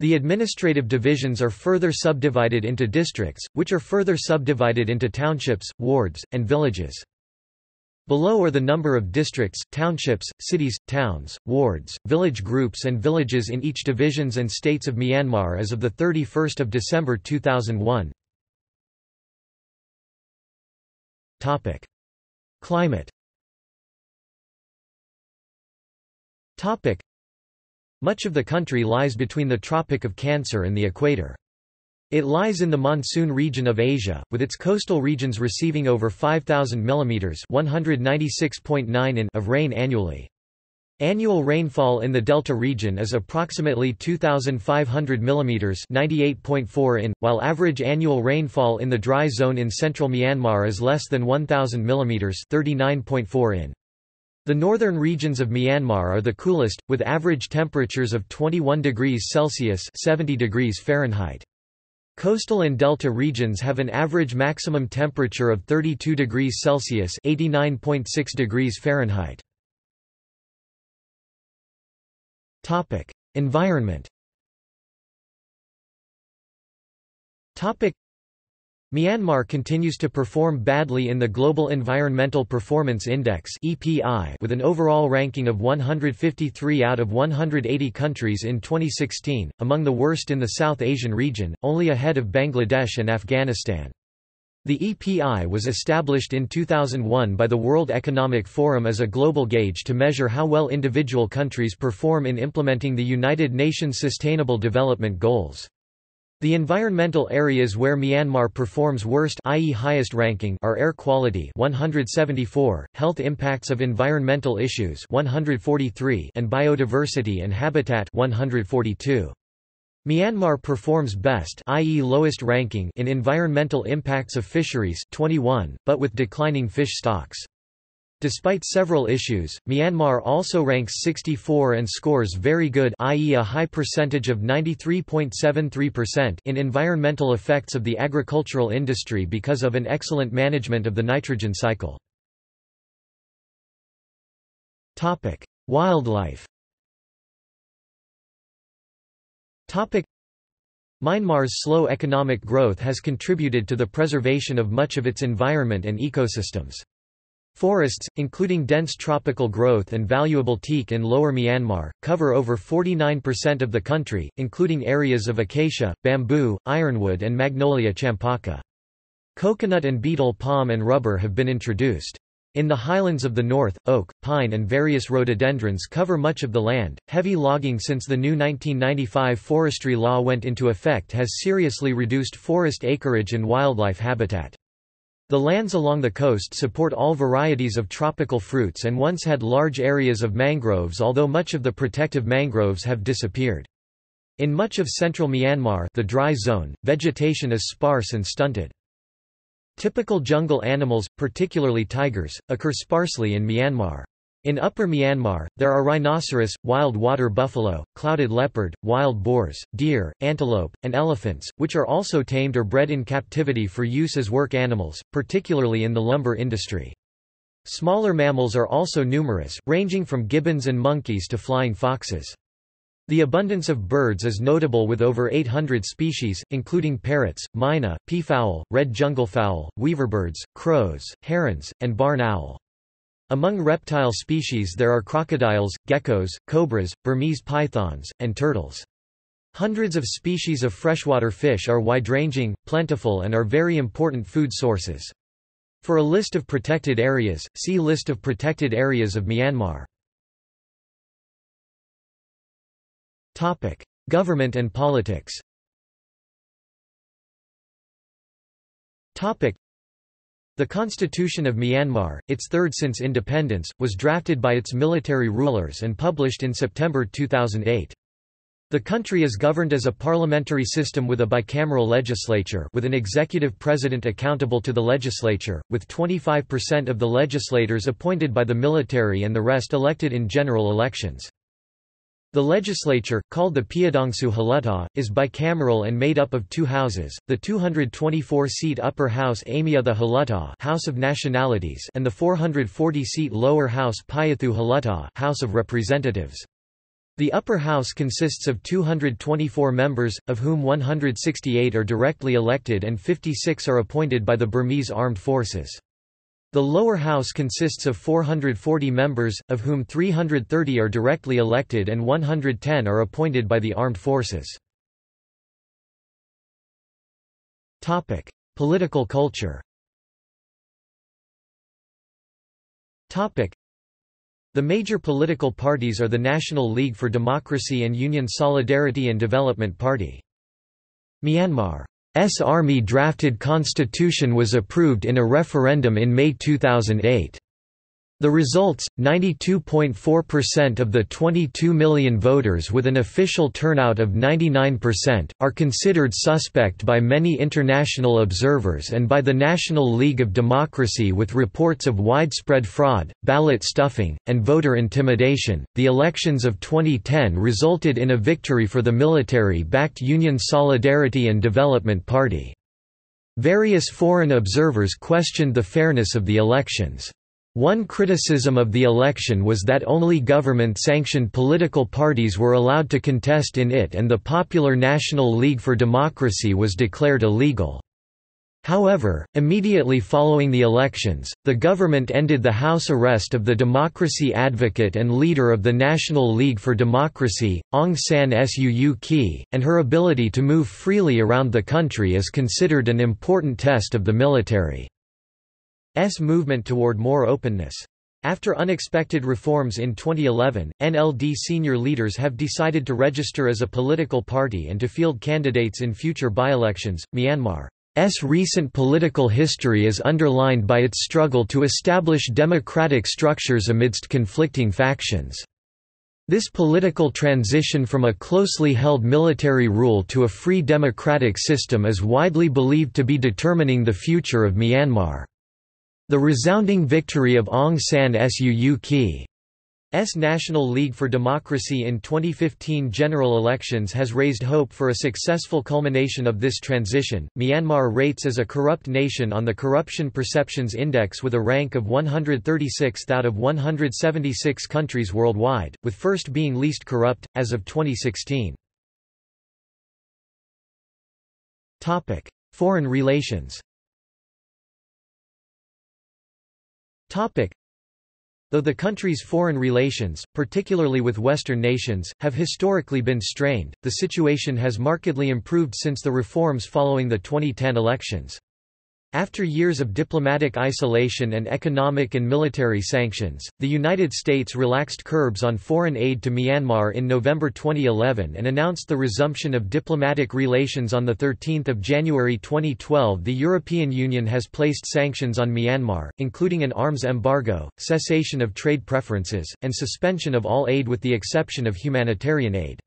The administrative divisions are further subdivided into districts, which are further subdivided into townships, wards, and villages. Below are the number of districts, townships, cities, towns, wards, village groups and villages in each divisions and states of Myanmar as of 31 December 2001. Topic. Climate Topic. Much of the country lies between the Tropic of Cancer and the equator. It lies in the monsoon region of Asia, with its coastal regions receiving over 5,000 mm 196.9 in of rain annually. Annual rainfall in the Delta region is approximately 2,500 mm 98.4 in, while average annual rainfall in the dry zone in central Myanmar is less than 1,000 mm 39.4 in. The northern regions of Myanmar are the coolest, with average temperatures of 21 degrees Celsius 70 degrees Fahrenheit. Coastal and delta regions have an average maximum temperature of 32 degrees Celsius 89.6 degrees Fahrenheit. Topic: Environment. Topic: Myanmar continues to perform badly in the Global Environmental Performance Index (EPI) with an overall ranking of 153 out of 180 countries in 2016, among the worst in the South Asian region, only ahead of Bangladesh and Afghanistan. The EPI was established in 2001 by the World Economic Forum as a global gauge to measure how well individual countries perform in implementing the United Nations Sustainable Development Goals. The environmental areas where Myanmar performs worst i.e. highest ranking are air quality 174, health impacts of environmental issues 143 and biodiversity and habitat 142. Myanmar performs best i.e. lowest ranking in environmental impacts of fisheries 21, but with declining fish stocks. Despite several issues, Myanmar also ranks 64 and scores very good i.e. a high percentage of 93.73% in environmental effects of the agricultural industry because of an excellent management of the nitrogen cycle. Wildlife Myanmar's slow economic growth has contributed to the preservation of much of its environment and ecosystems. Forests, including dense tropical growth and valuable teak in lower Myanmar, cover over 49% of the country, including areas of acacia, bamboo, ironwood and Magnolia champaca. Coconut and betel palm and rubber have been introduced. In the highlands of the north, oak, pine and various rhododendrons cover much of the land. Heavy logging since the new 1995 forestry law went into effect has seriously reduced forest acreage and wildlife habitat. The lands along the coast support all varieties of tropical fruits and once had large areas of mangroves although much of the protective mangroves have disappeared. In much of central Myanmar the dry zone, vegetation is sparse and stunted. Typical jungle animals, particularly tigers, occur sparsely in Myanmar. In Upper Myanmar, there are rhinoceros, wild water buffalo, clouded leopard, wild boars, deer, antelope, and elephants, which are also tamed or bred in captivity for use as work animals, particularly in the lumber industry. Smaller mammals are also numerous, ranging from gibbons and monkeys to flying foxes. The abundance of birds is notable with over 800 species, including parrots, myna, peafowl, red junglefowl, weaverbirds, crows, herons, and barn owl. Among reptile species there are crocodiles, geckos, cobras, Burmese pythons, and turtles. Hundreds of species of freshwater fish are wide-ranging, plentiful and are very important food sources. For a list of protected areas, see List of protected areas of Myanmar. Government and politics Topic: the Constitution of Myanmar, its third since independence, was drafted by its military rulers and published in September 2008. The country is governed as a parliamentary system with a bicameral legislature with an executive president accountable to the legislature, with 25% of the legislators appointed by the military and the rest elected in general elections. The legislature, called the Pyidaungsu Hluttaw, is bicameral and made up of two houses, the 224-seat upper house Amyotha Hluttaw House of Nationalities and the 440-seat lower house Pyithu Hluttaw House of Representatives. The upper house consists of 224 members, of whom 168 are directly elected and 56 are appointed by the Burmese Armed Forces. The lower house consists of 440 members, of whom 330 are directly elected and 110 are appointed by the armed forces. Political culture The major political parties are the National League for Democracy and Union Solidarity and Development Party. Myanmar S army drafted constitution was approved in a referendum in May 2008. The results, 92.4% of the 22 million voters with an official turnout of 99%, are considered suspect by many international observers and by the National League of Democracy with reports of widespread fraud, ballot stuffing, and voter intimidation. The elections of 2010 resulted in a victory for the military backed Union Solidarity and Development Party. Various foreign observers questioned the fairness of the elections. One criticism of the election was that only government-sanctioned political parties were allowed to contest in it and the Popular National League for Democracy was declared illegal. However, immediately following the elections, the government ended the house arrest of the democracy advocate and leader of the National League for Democracy, Aung San Suu Kyi, and her ability to move freely around the country is considered an important test of the military's movement toward more openness. After unexpected reforms in 2011, NLD senior leaders have decided to register as a political party and to field candidates in future by-elections. Myanmar's recent political history is underlined by its struggle to establish democratic structures amidst conflicting factions. This political transition from a closely held military rule to a free democratic system is widely believed to be determining the future of Myanmar. The resounding victory of Aung San Suu Kyi S National League for Democracy in 2015 general elections has raised hope for a successful culmination of this transition. Myanmar rates as a corrupt nation on the Corruption Perceptions Index with a rank of 136th out of 176 countries worldwide, with first being least corrupt, as of 2016. Topic: Foreign relations. Topic: Though the country's foreign relations, particularly with Western nations, have historically been strained, the situation has markedly improved since the reforms following the 2010 elections. After years of diplomatic isolation and economic and military sanctions, the United States relaxed curbs on foreign aid to Myanmar in November 2011 and announced the resumption of diplomatic relations on 13 January 2012 The European Union has placed sanctions on Myanmar, including an arms embargo, cessation of trade preferences, and suspension of all aid with the exception of humanitarian aid.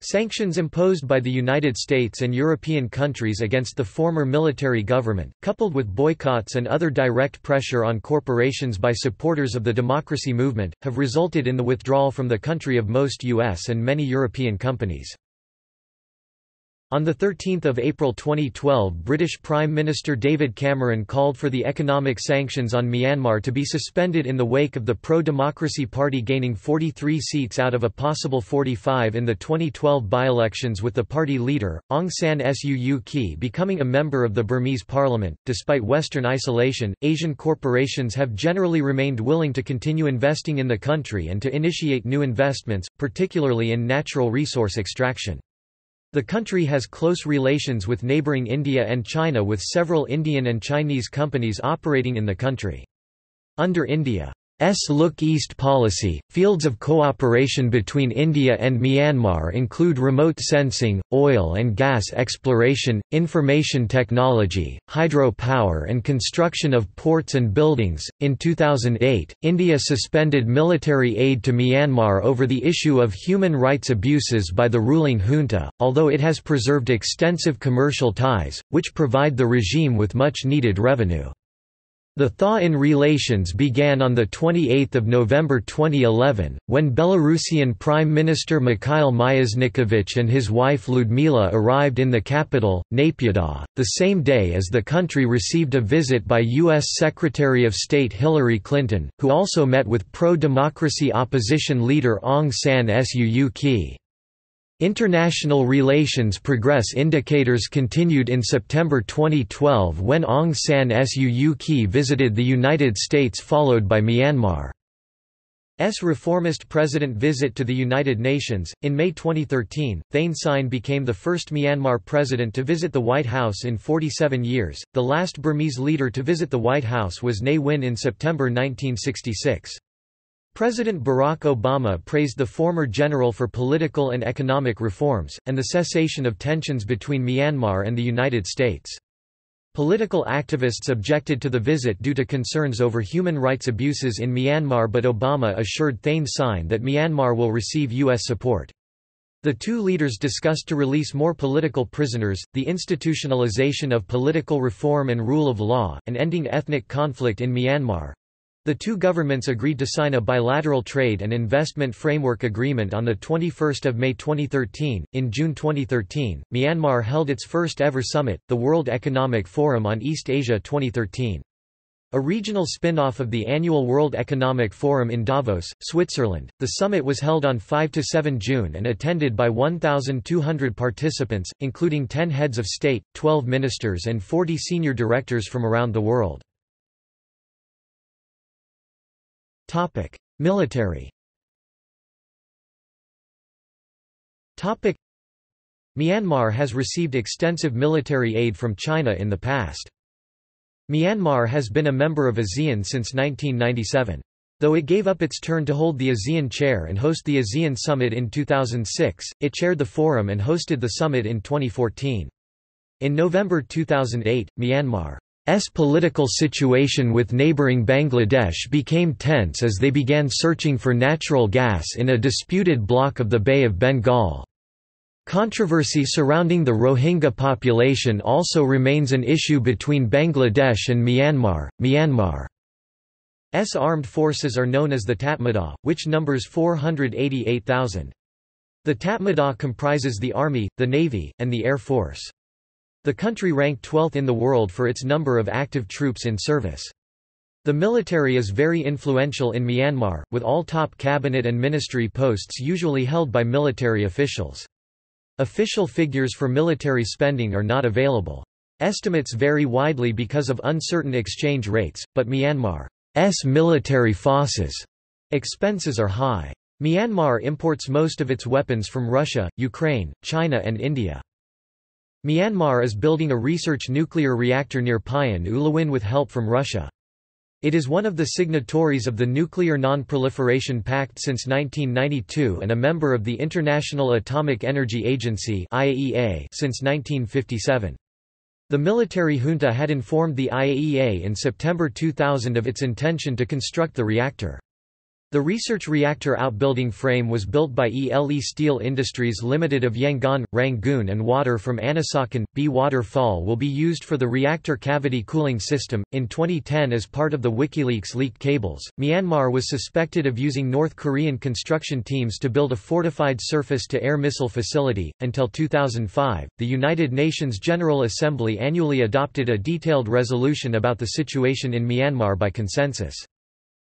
Sanctions imposed by the United States and European countries against the former military government, coupled with boycotts and other direct pressure on corporations by supporters of the democracy movement, have resulted in the withdrawal from the country of most U.S. and many European companies. On 13 April 2012 British Prime Minister David Cameron called for the economic sanctions on Myanmar to be suspended in the wake of the pro-democracy party gaining 43 seats out of a possible 45 in the 2012 by-elections with the party leader, Aung San Suu Kyi becoming a member of the Burmese parliament. Despite Western isolation, Asian corporations have generally remained willing to continue investing in the country and to initiate new investments, particularly in natural resource extraction. The country has close relations with neighboring India and China with several Indian and Chinese companies operating in the country. Under India S Look East policy. Fields of cooperation between India and Myanmar include remote sensing, oil and gas exploration, information technology, hydropower, and construction of ports and buildings. In 2008, India suspended military aid to Myanmar over the issue of human rights abuses by the ruling junta, although it has preserved extensive commercial ties, which provide the regime with much needed revenue. The thaw in relations began on 28 November 2011, when Belarusian Prime Minister Mikhail Myasnikovich and his wife Ludmila arrived in the capital, Naypyidaw, the same day as the country received a visit by U.S. Secretary of State Hillary Clinton, who also met with pro-democracy opposition leader Aung San Suu Kyi. International relations progress indicators continued in September 2012 when Aung San Suu Kyi visited the United States followed by Myanmar's reformist president visit to the United Nations. In May 2013, Thein Sein became the first Myanmar president to visit the White House in 47 years. The last Burmese leader to visit the White House was Ne Win in September 1966. President Barack Obama praised the former general for political and economic reforms, and the cessation of tensions between Myanmar and the United States. Political activists objected to the visit due to concerns over human rights abuses in Myanmar but Obama assured Thein Sein that Myanmar will receive U.S. support. The two leaders discussed to release more political prisoners, the institutionalization of political reform and rule of law, and ending ethnic conflict in Myanmar. The two governments agreed to sign a bilateral trade and investment framework agreement on 21 May 2013. In June 2013, Myanmar held its first ever summit, the World Economic Forum on East Asia 2013. A regional spin-off of the annual World Economic Forum in Davos, Switzerland, the summit was held on 5–7 June and attended by 1,200 participants, including 10 heads of state, 12 ministers and 40 senior directors from around the world. Military Myanmar has received extensive military aid from China in the past. Myanmar has been a member of ASEAN since 1997. Though it gave up its turn to hold the ASEAN chair and host the ASEAN Summit in 2006, it chaired the forum and hosted the summit in 2014. In November 2008, Myanmar's political situation with neighbouring Bangladesh became tense as they began searching for natural gas in a disputed block of the Bay of Bengal. Controversy surrounding the Rohingya population also remains an issue between Bangladesh and Myanmar. Myanmar's armed forces are known as the Tatmadaw, which numbers 488,000. The Tatmadaw comprises the Army, the Navy, and the Air Force. The country ranked 12th in the world for its number of active troops in service. The military is very influential in Myanmar, with all top cabinet and ministry posts usually held by military officials. Official figures for military spending are not available. Estimates vary widely because of uncertain exchange rates, but Myanmar's military forces expenses are high. Myanmar imports most of its weapons from Russia, Ukraine, China and India. Myanmar is building a research nuclear reactor near Pyin Oo Lwin with help from Russia. It is one of the signatories of the Nuclear Non-Proliferation Pact since 1992 and a member of the International Atomic Energy Agency IAEA since 1957. The military junta had informed the IAEA in September 2000 of its intention to construct the reactor. The research reactor outbuilding frame was built by ELE Steel Industries Limited of Yangon, Rangoon and water from Anisakan, B waterfall will be used for the reactor cavity cooling system. In 2010 as part of the WikiLeaks leaked cables, Myanmar was suspected of using North Korean construction teams to build a fortified surface-to-air missile facility. Until 2005, the United Nations General Assembly annually adopted a detailed resolution about the situation in Myanmar by consensus.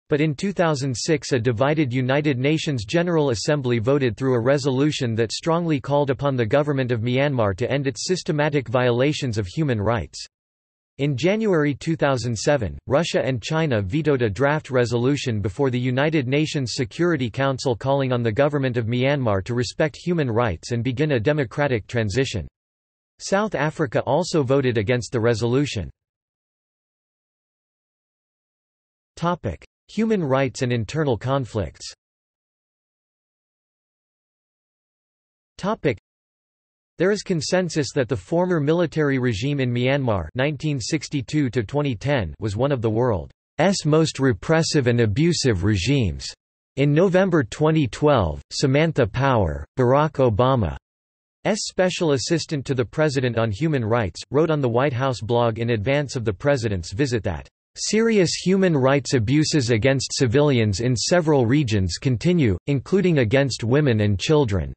But in 2006 a divided United Nations General Assembly voted through a resolution that strongly called upon the government of Myanmar to end its systematic violations of human rights. In January 2007, Russia and China vetoed a draft resolution before the United Nations Security Council calling on the government of Myanmar to respect human rights and begin a democratic transition. South Africa also voted against the resolution. Human rights and internal conflicts There is consensus that the former military regime in Myanmar 1962 was one of the world's most repressive and abusive regimes. In November 2012, Samantha Power, Barack Obama's special assistant to the President on Human Rights, wrote on the White House blog in advance of the President's visit that Serious human rights abuses against civilians in several regions continue, including against women and children.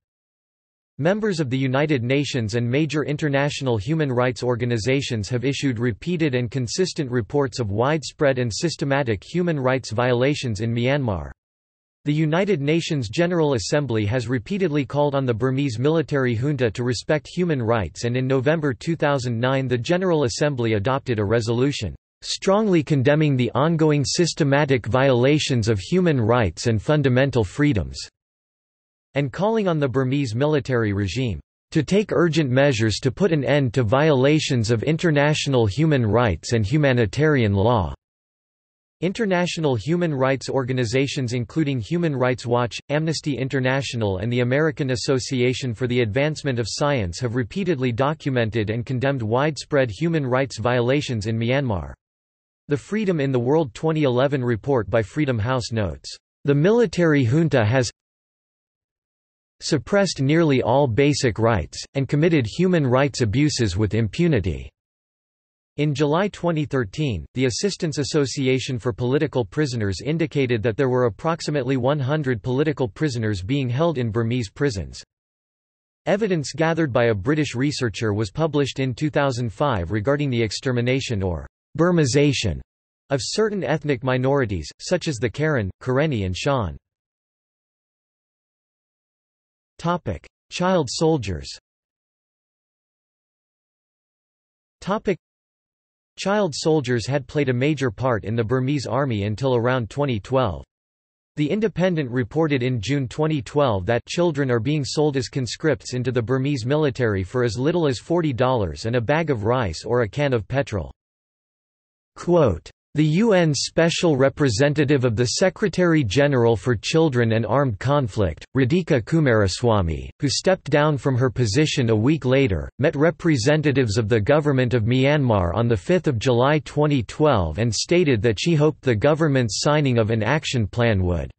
Members of the United Nations and major international human rights organizations have issued repeated and consistent reports of widespread and systematic human rights violations in Myanmar. The United Nations General Assembly has repeatedly called on the Burmese military junta to respect human rights and in November 2009 the General Assembly adopted a resolution strongly condemning the ongoing systematic violations of human rights and fundamental freedoms, and calling on the Burmese military regime to take urgent measures to put an end to violations of international human rights and humanitarian law. International human rights organizations including Human Rights Watch, Amnesty International and the American Association for the Advancement of Science have repeatedly documented and condemned widespread human rights violations in Myanmar. The Freedom in the World 2011 report by Freedom House notes, "...the military junta has suppressed nearly all basic rights, and committed human rights abuses with impunity." In July 2013, the Assistance Association for Political Prisoners indicated that there were approximately 100 political prisoners being held in Burmese prisons. Evidence gathered by a British researcher was published in 2005 regarding the extermination or Burmization of certain ethnic minorities, such as the Karen, Karenni and Shan. Child soldiers Child soldiers had played a major part in the Burmese army until around 2012. The Independent reported in June 2012 that children are being sold as conscripts into the Burmese military for as little as $40 and a bag of rice or a can of petrol. Quote, the UN Special Representative of the Secretary-General for Children and Armed Conflict, Radhika Coomaraswamy, who stepped down from her position a week later, met representatives of the government of Myanmar on 5 July 2012 and stated that she hoped the government's signing of an action plan would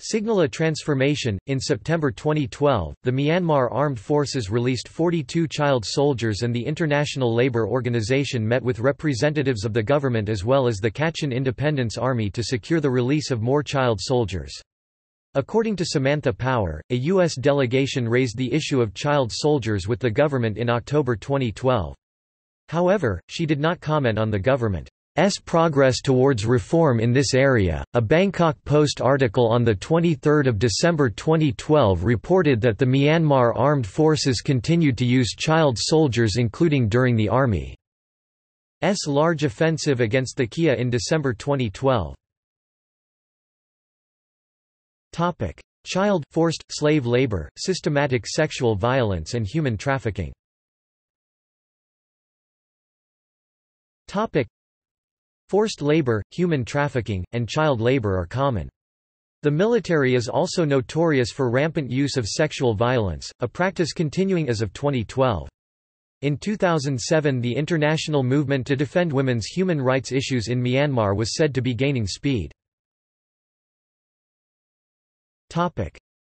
Signal a transformation. In September 2012, the Myanmar Armed Forces released 42 child soldiers, and the International Labour Organization met with representatives of the government as well as the Kachin Independence Army to secure the release of more child soldiers. According to Samantha Power, a U.S. delegation raised the issue of child soldiers with the government in October 2012. However, she did not comment on the government S progress towards reform in this area. A Bangkok Post article on the 23rd of December 2012 reported that the Myanmar armed forces continued to use child soldiers including during the army's large offensive against the KIA in December 2012. Topic: Child forced slave labor, systematic sexual violence and human trafficking. Forced labor, human trafficking, and child labor are common. The military is also notorious for rampant use of sexual violence, a practice continuing as of 2012. In 2007 the international movement to defend women's human rights issues in Myanmar was said to be gaining speed.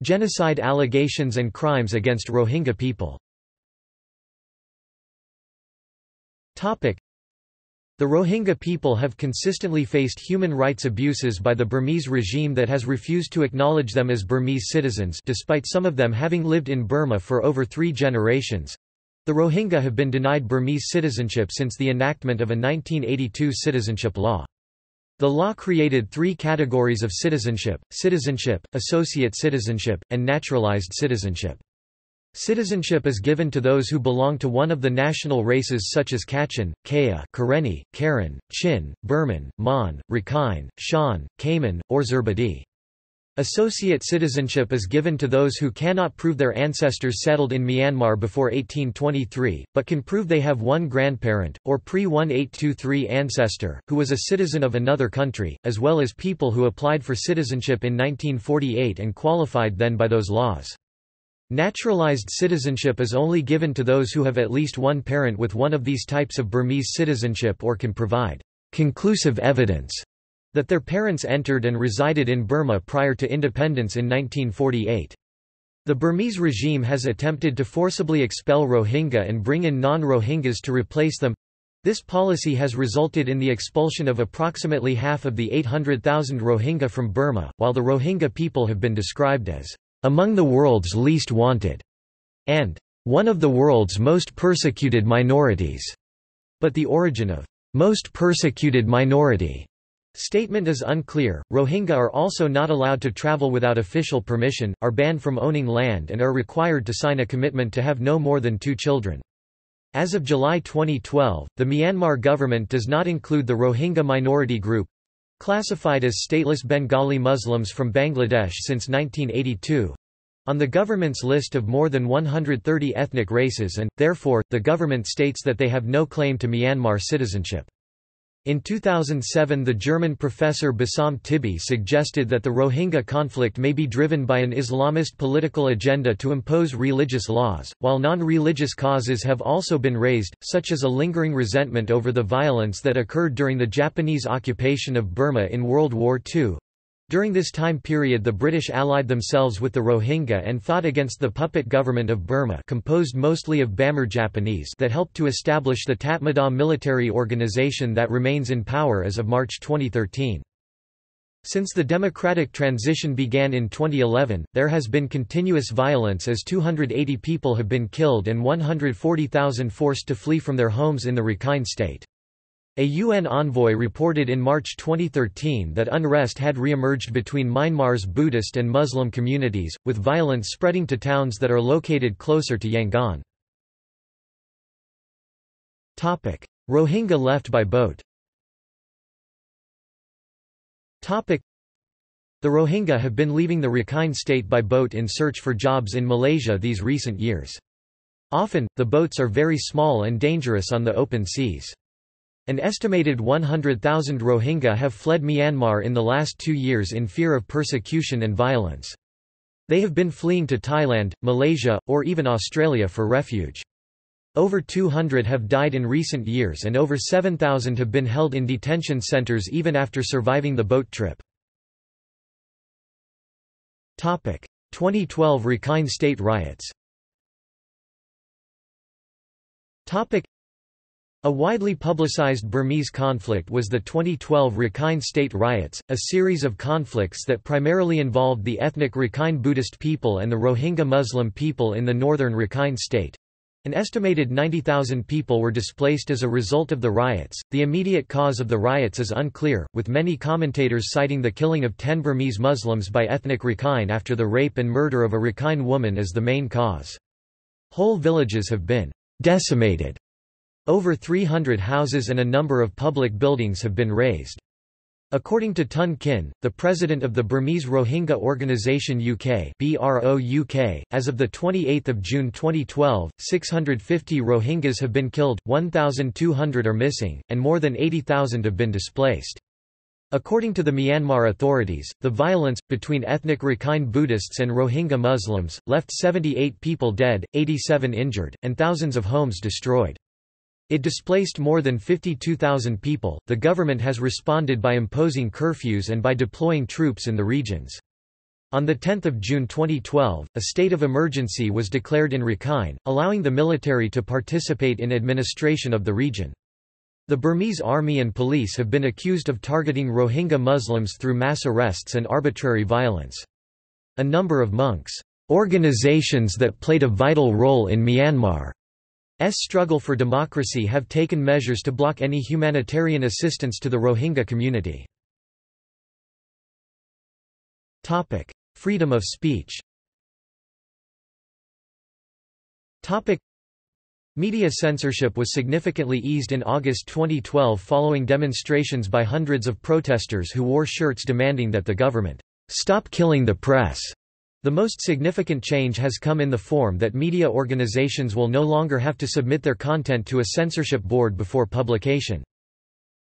Genocide allegations and crimes against Rohingya people the Rohingya people have consistently faced human rights abuses by the Burmese regime that has refused to acknowledge them as Burmese citizens despite some of them having lived in Burma for over three generations. The Rohingya have been denied Burmese citizenship since the enactment of a 1982 citizenship law. The law created three categories of citizenship, citizenship, associate citizenship, and naturalized citizenship. Citizenship is given to those who belong to one of the national races such as Kachin, Kaya, Karenni, Karen, Chin, Burman, Mon, Rakhine, Shan, Kaman, or Zerbadee. Associate citizenship is given to those who cannot prove their ancestors settled in Myanmar before 1823, but can prove they have one grandparent, or pre-1823 ancestor, who was a citizen of another country, as well as people who applied for citizenship in 1948 and qualified then by those laws. Naturalized citizenship is only given to those who have at least one parent with one of these types of Burmese citizenship or can provide conclusive evidence that their parents entered and resided in Burma prior to independence in 1948. The Burmese regime has attempted to forcibly expel Rohingya and bring in non-Rohingyas to replace them. This policy has resulted in the expulsion of approximately half of the 800,000 Rohingya from Burma, while the Rohingya people have been described as among the world's least wanted, and one of the world's most persecuted minorities. But the origin of most persecuted minority statement is unclear. Rohingya are also not allowed to travel without official permission, are banned from owning land, and are required to sign a commitment to have no more than two children. As of July 2012, the Myanmar government does not include the Rohingya minority group, Classified as stateless Bengali Muslims from Bangladesh since 1982 on the government's list of more than 130 ethnic races and, therefore, the government states that they have no claim to Myanmar citizenship. In 2007 the German professor Bassam Tibi suggested that the Rohingya conflict may be driven by an Islamist political agenda to impose religious laws, while non-religious causes have also been raised, such as a lingering resentment over the violence that occurred during the Japanese occupation of Burma in World War II. During this time period the British allied themselves with the Rohingya and fought against the puppet government of Burma composed mostly of Bamar Japanese that helped to establish the Tatmadaw military organization that remains in power as of March 2013. Since the democratic transition began in 2011, there has been continuous violence as 280 people have been killed and 140,000 forced to flee from their homes in the Rakhine state. A UN envoy reported in March 2013 that unrest had re-emerged between Myanmar's Buddhist and Muslim communities, with violence spreading to towns that are located closer to Yangon. Rohingya left by boat The Rohingya have been leaving the Rakhine state by boat in search for jobs in Malaysia these recent years. Often, the boats are very small and dangerous on the open seas. An estimated 100,000 Rohingya have fled Myanmar in the last two years in fear of persecution and violence. They have been fleeing to Thailand, Malaysia, or even Australia for refuge. Over 200 have died in recent years and over 7,000 have been held in detention centers even after surviving the boat trip. 2012 Rakhine State riots a widely publicized Burmese conflict was the 2012 Rakhine State riots, a series of conflicts that primarily involved the ethnic Rakhine Buddhist people and the Rohingya Muslim people in the northern Rakhine State. An estimated 90,000 people were displaced as a result of the riots. The immediate cause of the riots is unclear, with many commentators citing the killing of 10 Burmese Muslims by ethnic Rakhine after the rape and murder of a Rakhine woman as the main cause. Whole villages have been decimated over 300 houses and a number of public buildings have been razed. According to Tun Khin, the president of the Burmese Rohingya Organisation UK, BRO-UK as of 28 June 2012, 650 Rohingyas have been killed, 1,200 are missing, and more than 80,000 have been displaced. According to the Myanmar authorities, the violence, between ethnic Rakhine Buddhists and Rohingya Muslims, left 78 people dead, 87 injured, and thousands of homes destroyed. It displaced more than 52,000 people. The government has responded by imposing curfews and by deploying troops in the regions. On 10 June 2012, a state of emergency was declared in Rakhine, allowing the military to participate in administration of the region. The Burmese army and police have been accused of targeting Rohingya Muslims through mass arrests and arbitrary violence. A number of monks, organizations that played a vital role in Myanmar, struggle for democracy have taken measures to block any humanitarian assistance to the Rohingya community. Freedom of speech. Media censorship was significantly eased in August 2012 following demonstrations by hundreds of protesters who wore shirts demanding that the government stop killing the press. The most significant change has come in the form that media organizations will no longer have to submit their content to a censorship board before publication.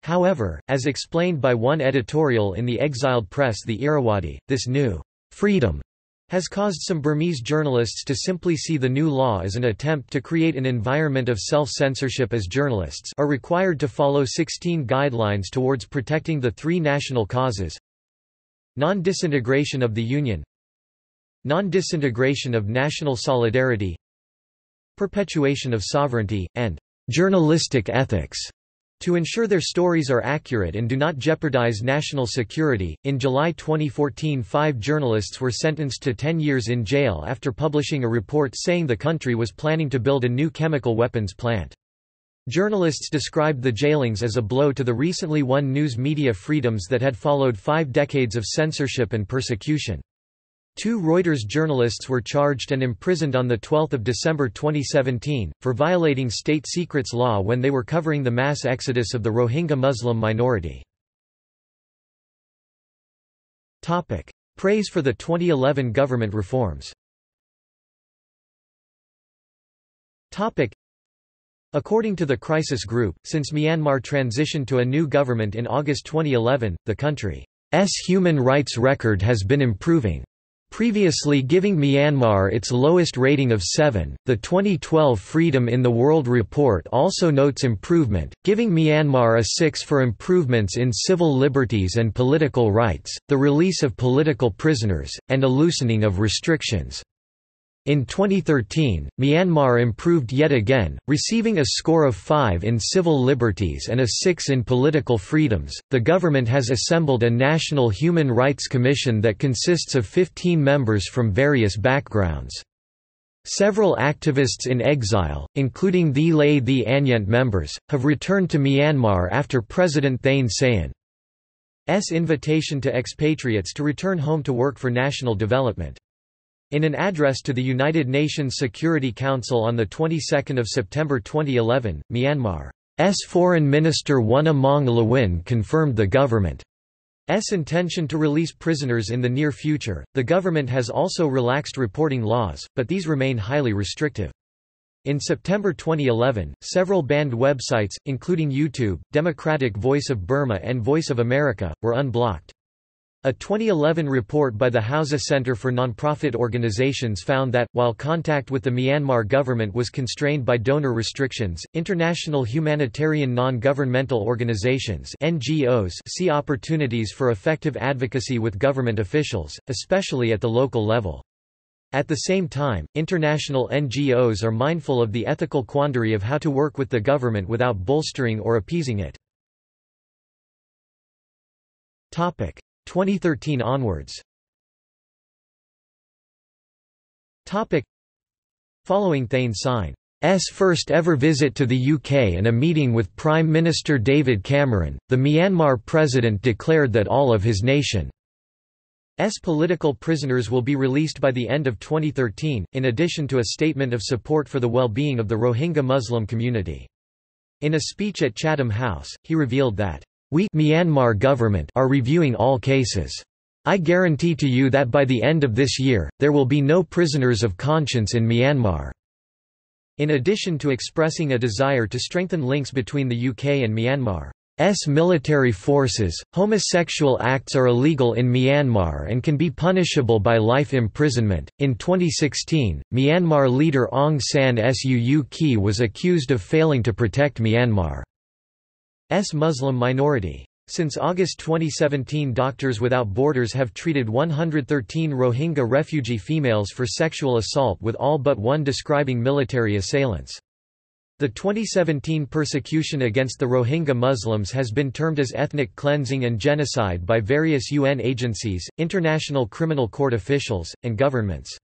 However, as explained by one editorial in the exiled press the Irrawaddy, this new freedom has caused some Burmese journalists to simply see the new law as an attempt to create an environment of self-censorship as journalists are required to follow 16 guidelines towards protecting the three national causes non-disintegration of the Union non-disintegration of national solidarity perpetuation of sovereignty, and journalistic ethics to ensure their stories are accurate and do not jeopardize national security. In July 2014, five journalists were sentenced to 10 years in jail after publishing a report saying the country was planning to build a new chemical weapons plant. Journalists described the jailings as a blow to the recently won news media freedoms that had followed five decades of censorship and persecution. Two Reuters journalists were charged and imprisoned on 12 December 2017, for violating state secrets law when they were covering the mass exodus of the Rohingya Muslim minority. Praise for the 2011 government reforms According to the Crisis Group, since Myanmar transitioned to a new government in August 2011, the country's human rights record has been improving. Previously giving Myanmar its lowest rating of 7, the 2012 Freedom in the World report also notes improvement, giving Myanmar a 6 for improvements in civil liberties and political rights, the release of political prisoners, and a loosening of restrictions. In 2013, Myanmar improved yet again, receiving a score of 5 in civil liberties and a 6 in political freedoms. The government has assembled a National Human Rights Commission that consists of 15 members from various backgrounds. Several activists in exile, including Thee Lay Thee Anyeint members, have returned to Myanmar after President Thein Sein's invitation to expatriates to return home to work for national development. In an address to the United Nations Security Council on the 22nd of September 2011, Myanmar's Foreign Minister Wunna Maung Lwin confirmed the government's intention to release prisoners in the near future. The government has also relaxed reporting laws, but these remain highly restrictive. In September 2011, several banned websites, including YouTube, Democratic Voice of Burma and Voice of America, were unblocked. A 2011 report by the Hauser Center for Nonprofit Organizations found that, while contact with the Myanmar government was constrained by donor restrictions, international humanitarian non-governmental organizations NGOs see opportunities for effective advocacy with government officials, especially at the local level. At the same time, international NGOs are mindful of the ethical quandary of how to work with the government without bolstering or appeasing it. 2013 onwards Following Thein Sein's first ever visit to the UK and a meeting with Prime Minister David Cameron, the Myanmar president declared that all of his nation S political prisoners will be released by the end of 2013, in addition to a statement of support for the well-being of the Rohingya Muslim community. In a speech at Chatham House, he revealed that, "...we Myanmar government are reviewing all cases. I guarantee to you that by the end of this year, there will be no prisoners of conscience in Myanmar." In addition to expressing a desire to strengthen links between the UK and Myanmar, S military forces, homosexual acts are illegal in Myanmar and can be punishable by life imprisonment. In 2016, Myanmar leader Aung San Suu Kyi was accused of failing to protect Myanmar's Muslim minority. Since August 2017 Doctors Without Borders have treated 113 Rohingya refugee females for sexual assault with all but one describing military assailants. The 2017 persecution against the Rohingya Muslims has been termed as ethnic cleansing and genocide by various UN agencies, international criminal court officials, and governments.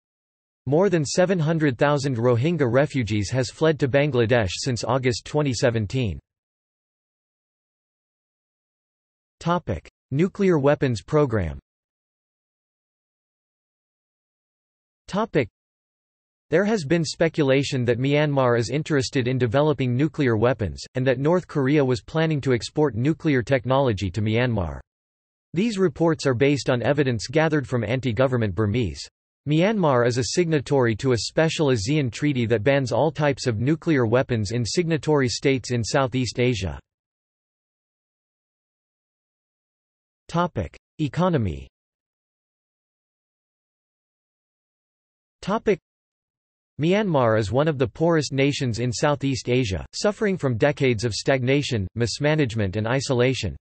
More than 700,000 Rohingya refugees has fled to Bangladesh since August 2017. Nuclear weapons program Topic: there has been speculation that Myanmar is interested in developing nuclear weapons, and that North Korea was planning to export nuclear technology to Myanmar. These reports are based on evidence gathered from anti-government Burmese. Myanmar is a signatory to a special ASEAN treaty that bans all types of nuclear weapons in signatory states in Southeast Asia. Economy Myanmar is one of the poorest nations in Southeast Asia, suffering from decades of stagnation, mismanagement and isolation.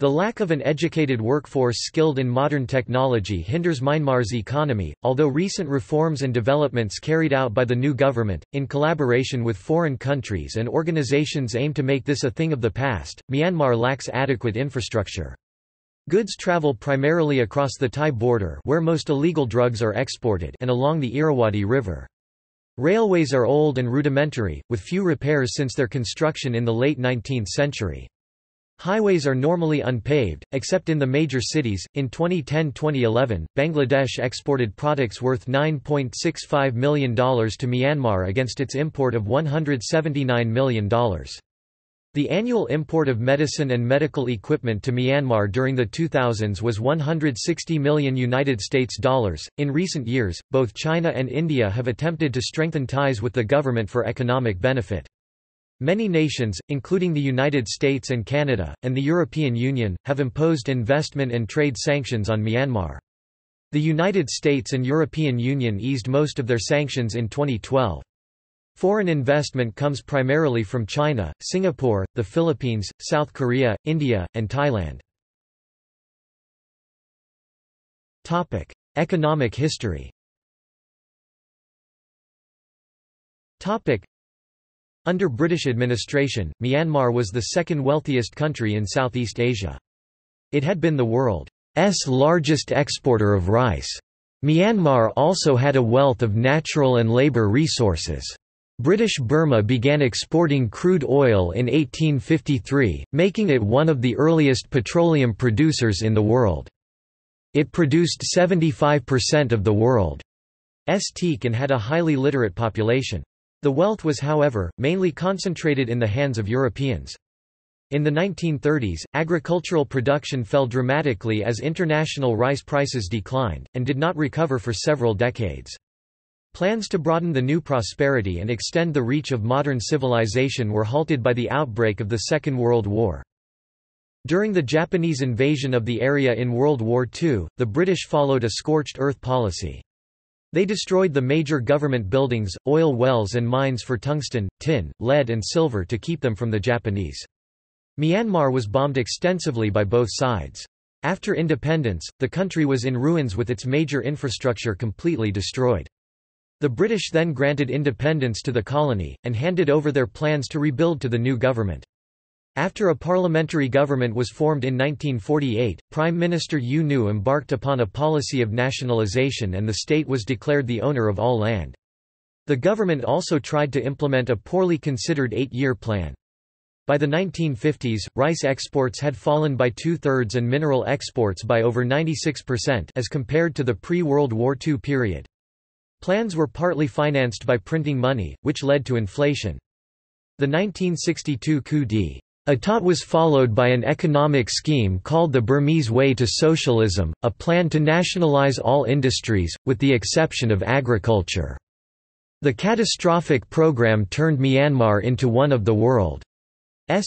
The lack of an educated workforce skilled in modern technology hinders Myanmar's economy, although recent reforms and developments carried out by the new government, in collaboration with foreign countries and organizations aim to make this a thing of the past. Myanmar lacks adequate infrastructure. Goods travel primarily across the Thai border where most illegal drugs are exported and along the Irrawaddy River. Railways are old and rudimentary, with few repairs since their construction in the late 19th century. Highways are normally unpaved, except in the major cities. In 2010-2011, Bangladesh exported products worth $9.65 million to Myanmar against its import of $179 million. The annual import of medicine and medical equipment to Myanmar during the 2000s was 160 million United States dollars. In recent years, both China and India have attempted to strengthen ties with the government for economic benefit. Many nations, including the United States and Canada, and the European Union, have imposed investment and trade sanctions on Myanmar. The United States and European Union eased most of their sanctions in 2012. Foreign investment comes primarily from China, Singapore, the Philippines, South Korea, India, and Thailand. Economic history Under British administration, Myanmar was the second wealthiest country in Southeast Asia. It had been the world's largest exporter of rice Myanmar also had a wealth of natural and labor resources. British Burma began exporting crude oil in 1853, making it one of the earliest petroleum producers in the world. It produced 75% of the world's teak and had a highly literate population. The wealth was however, mainly concentrated in the hands of Europeans. In the 1930s, agricultural production fell dramatically as international rice prices declined, and did not recover for several decades. Plans to broaden the new prosperity and extend the reach of modern civilization were halted by the outbreak of the Second World War. During the Japanese invasion of the area in World War II, the British followed a scorched earth policy. They destroyed the major government buildings, oil wells and mines for tungsten, tin, lead and silver to keep them from the Japanese. Myanmar was bombed extensively by both sides. After independence, the country was in ruins with its major infrastructure completely destroyed. The British then granted independence to the colony, and handed over their plans to rebuild to the new government. After a parliamentary government was formed in 1948, Prime Minister U Nu embarked upon a policy of nationalisation and the state was declared the owner of all land. The government also tried to implement a poorly considered eight-year plan. By the 1950s, rice exports had fallen by two-thirds and mineral exports by over 96% as compared to the pre-World War II period. Plans were partly financed by printing money, which led to inflation. The 1962 coup d'état was followed by an economic scheme called the Burmese Way to Socialism, a plan to nationalize all industries, with the exception of agriculture. The catastrophic program turned Myanmar into one of the world's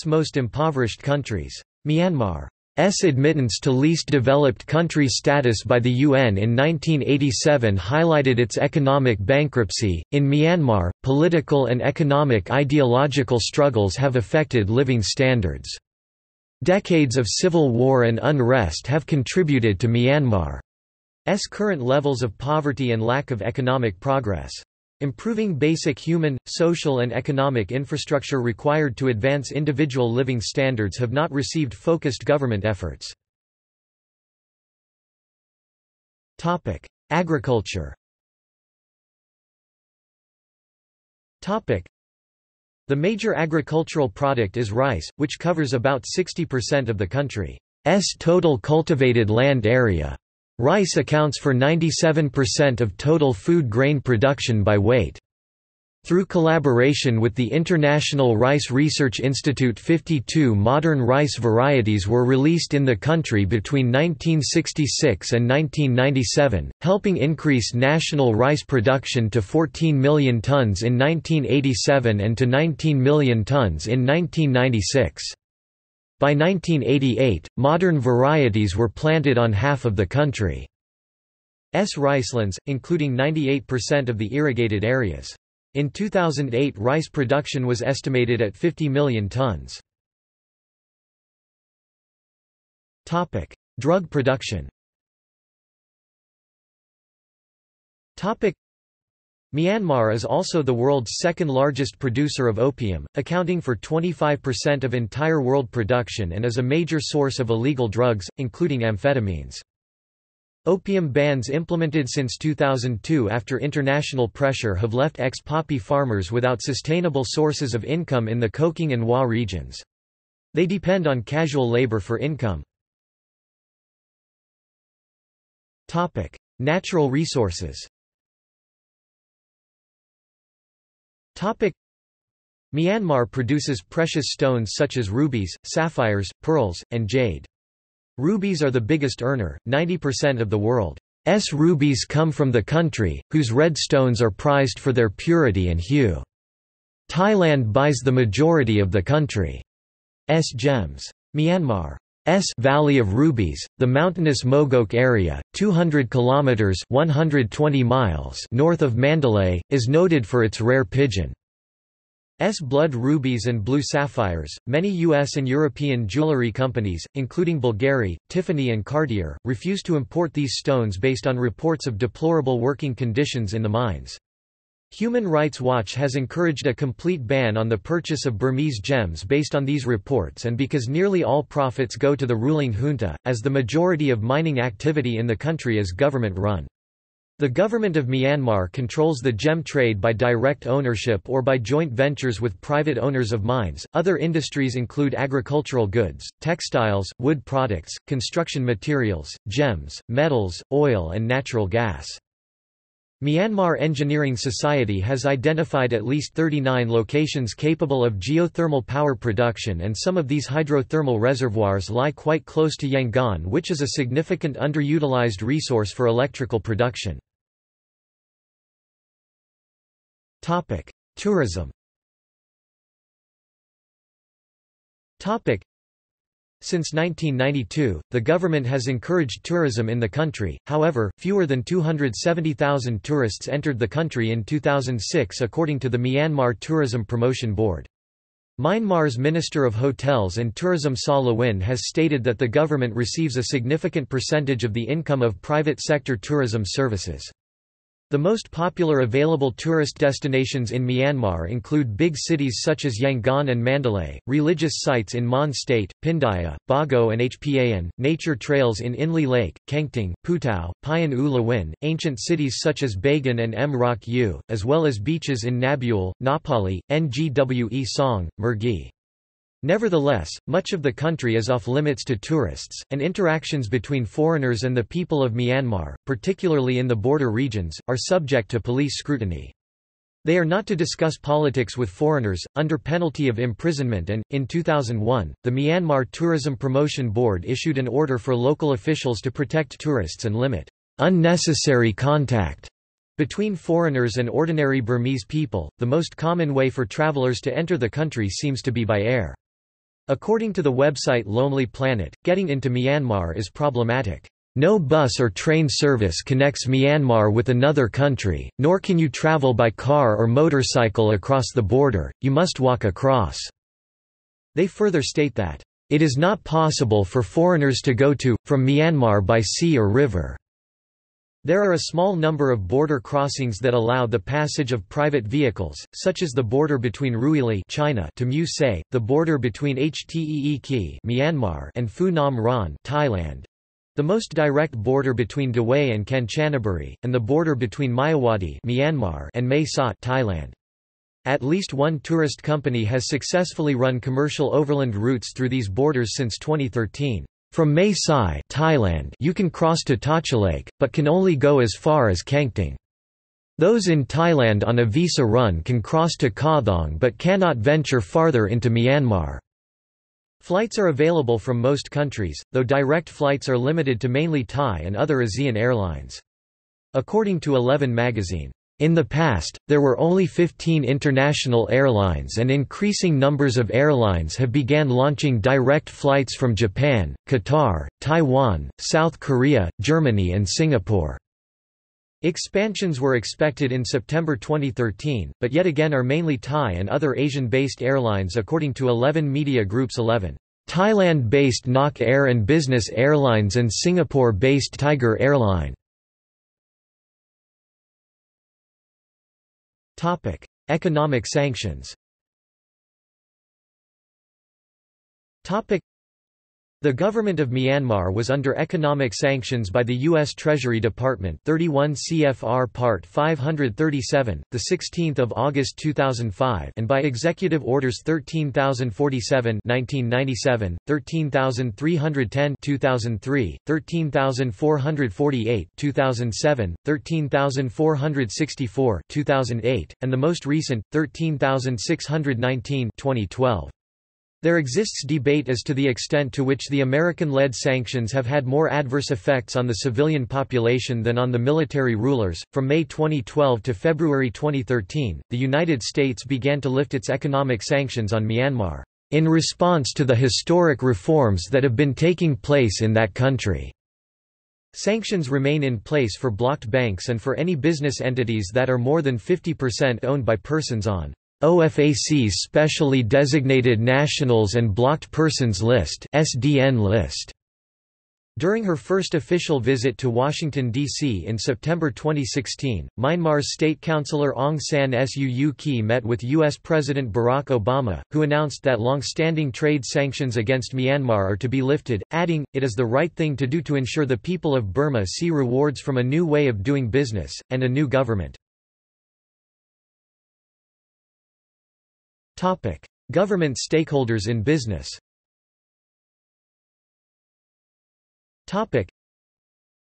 most impoverished countries. Myanmar S admittance to least developed country status by the UN in 1987 highlighted its economic bankruptcy. In Myanmar, political and economic ideological struggles have affected living standards. Decades of civil war and unrest have contributed to Myanmar's current levels of poverty and lack of economic progress. Improving basic human, social and economic infrastructure required to advance individual living standards have not received focused government efforts. Agriculture The major agricultural product is rice, which covers about 60% of the country's total cultivated land area. Rice accounts for 97% of total food grain production by weight. Through collaboration with the International Rice Research Institute 52 modern rice varieties were released in the country between 1966 and 1997, helping increase national rice production to 14 million tons in 1987 and to 19 million tons in 1996. By 1988, modern varieties were planted on half of the country's ricelands, including 98% of the irrigated areas. In 2008 rice production was estimated at 50 million tons. Drug production Myanmar is also the world's second largest producer of opium, accounting for 25% of entire world production and is a major source of illegal drugs, including amphetamines. Opium bans implemented since 2002 after international pressure have left ex-poppy farmers without sustainable sources of income in the Kokang and Wa regions. They depend on casual labor for income. Natural resources Topic Myanmar produces precious stones such as rubies, sapphires, pearls, and jade. Rubies are the biggest earner, 90% of the world's rubies come from the country, whose red stones are prized for their purity and hue. Thailand buys the majority of the country's gems. Myanmar S Valley of Rubies, the mountainous Mogok area, 200 kilometers (120 miles) north of Mandalay, is noted for its rare pigeon. S blood rubies and blue sapphires. Many US and European jewelry companies, including Bulgari, Tiffany and Cartier, refuse to import these stones based on reports of deplorable working conditions in the mines. Human Rights Watch has encouraged a complete ban on the purchase of Burmese gems based on these reports and because nearly all profits go to the ruling junta, as the majority of mining activity in the country is government-run. The government of Myanmar controls the gem trade by direct ownership or by joint ventures with private owners of mines. Other industries include agricultural goods, textiles, wood products, construction materials, gems, metals, oil, and natural gas. Myanmar Engineering Society has identified at least 39 locations capable of geothermal power production and some of these hydrothermal reservoirs lie quite close to Yangon which is a significant underutilized resource for electrical production. Tourism. Since 1992, the government has encouraged tourism in the country. However, fewer than 270,000 tourists entered the country in 2006 according to the Myanmar Tourism Promotion Board. Myanmar's Minister of Hotels and Tourism Saw Lwin has stated that the government receives a significant percentage of the income of private sector tourism services. The most popular available tourist destinations in Myanmar include big cities such as Yangon and Mandalay, religious sites in Mon State, Pindaya, Bago and Hpa-An, nature trails in Inle Lake, Kengtung, Putao, Payan U ancient cities such as Bagan and Mrauk U, as well as beaches in Nabule, Ngapali, Ngwe Saung, Mergui. Nevertheless, much of the country is off-limits to tourists, and interactions between foreigners and the people of Myanmar, particularly in the border regions, are subject to police scrutiny. They are not to discuss politics with foreigners, under penalty of imprisonment and, in 2001, the Myanmar Tourism Promotion Board issued an order for local officials to protect tourists and limit unnecessary contact between foreigners and ordinary Burmese people. The most common way for travelers to enter the country seems to be by air. According to the website Lonely Planet, getting into Myanmar is problematic. No bus or train service connects Myanmar with another country, nor can you travel by car or motorcycle across the border, you must walk across. They further state that, it is not possible for foreigners to go to, from Myanmar by sea or river. There are a small number of border crossings that allow the passage of private vehicles, such as the border between Ruili China to Mu Se, the border between Htee Kee Myanmar and Phu Nam Ron Thailand, the most direct border between Dawei and Kanchanaburi, and the border between Myawaddy Myanmar and Mae Sot Thailand. At least one tourist company has successfully run commercial overland routes through these borders since 2013. From Mae Sai Thailand, you can cross to Tachileik, but can only go as far as Kengtung. Those in Thailand on a visa run can cross to Kawthaung but cannot venture farther into Myanmar. Flights are available from most countries, though direct flights are limited to mainly Thai and other ASEAN airlines. According to Eleven magazine, in the past, there were only 15 international airlines and increasing numbers of airlines have began launching direct flights from Japan, Qatar, Taiwan, South Korea, Germany and Singapore. Expansions were expected in September 2013, but yet again are mainly Thai and other Asian-based airlines according to 11 media groups 11. Thailand-based Nok Air and Business Airlines and Singapore-based Tiger Airline Topic: Economic sanctions. Topic: the government of Myanmar was under economic sanctions by the U.S. Treasury Department 31 CFR Part 537, 16 August 2005 and by Executive Orders 13047 1997, 13310 2003, 13448 2007, 13464 2008, and the most recent, 13619 2012. There exists debate as to the extent to which the American-led sanctions have had more adverse effects on the civilian population than on the military rulers. From May 2012 to February 2013, the United States began to lift its economic sanctions on Myanmar in response to the historic reforms that have been taking place in that country. Sanctions remain in place for blocked banks and for any business entities that are more than 50% owned by persons on OFAC's Specially Designated Nationals and Blocked Persons List (SDN list). During her first official visit to Washington, D.C. in September 2016, Myanmar's State Counsellor Aung San Suu Kyi met with U.S. President Barack Obama, who announced that long-standing trade sanctions against Myanmar are to be lifted, adding, it is the right thing to do to ensure the people of Burma see rewards from a new way of doing business, and a new government. Government stakeholders in business.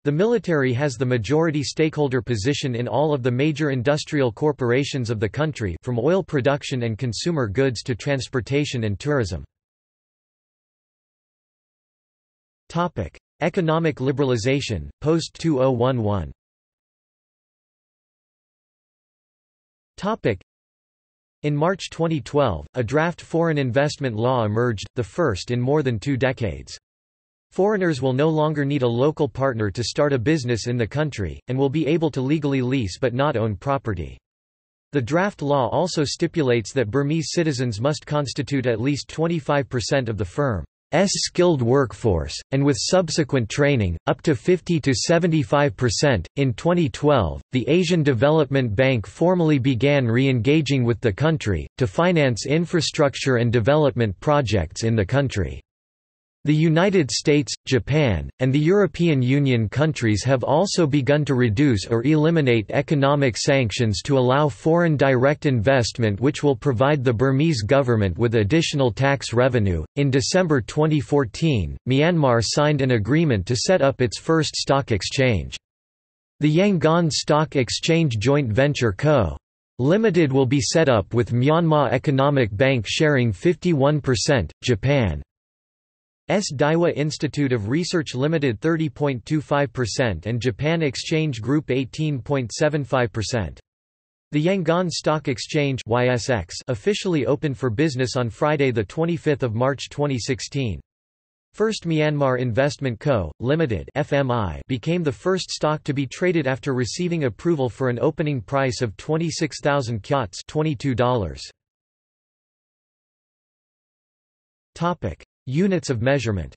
The military has the majority stakeholder position in all of the major industrial corporations of the country from oil production and consumer goods to transportation and tourism. Economic liberalization, post-2011 in March 2012, a draft foreign investment law emerged, the first in more than two decades. Foreigners will no longer need a local partner to start a business in the country, and will be able to legally lease but not own property. The draft law also stipulates that Burmese citizens must constitute at least 25% of the firm. S skilled workforce, and with subsequent training, up to 50 to 75%. In 2012, the Asian Development Bank formally began re engaging with the country, to finance infrastructure and development projects in the country. The United States, Japan, and the European Union countries have also begun to reduce or eliminate economic sanctions to allow foreign direct investment, which will provide the Burmese government with additional tax revenue. In December 2014, Myanmar signed an agreement to set up its first stock exchange. The Yangon Stock Exchange Joint Venture Co. Limited will be set up with Myanmar Economic Bank sharing 51%, Japan S. Daiwa Institute of Research Limited 30.25% and Japan Exchange Group 18.75%. The Yangon Stock Exchange YSX officially opened for business on Friday 25 March 2016. First Myanmar Investment Co., Limited FMI became the first stock to be traded after receiving approval for an opening price of 26,000 kyats $22. Units of measurement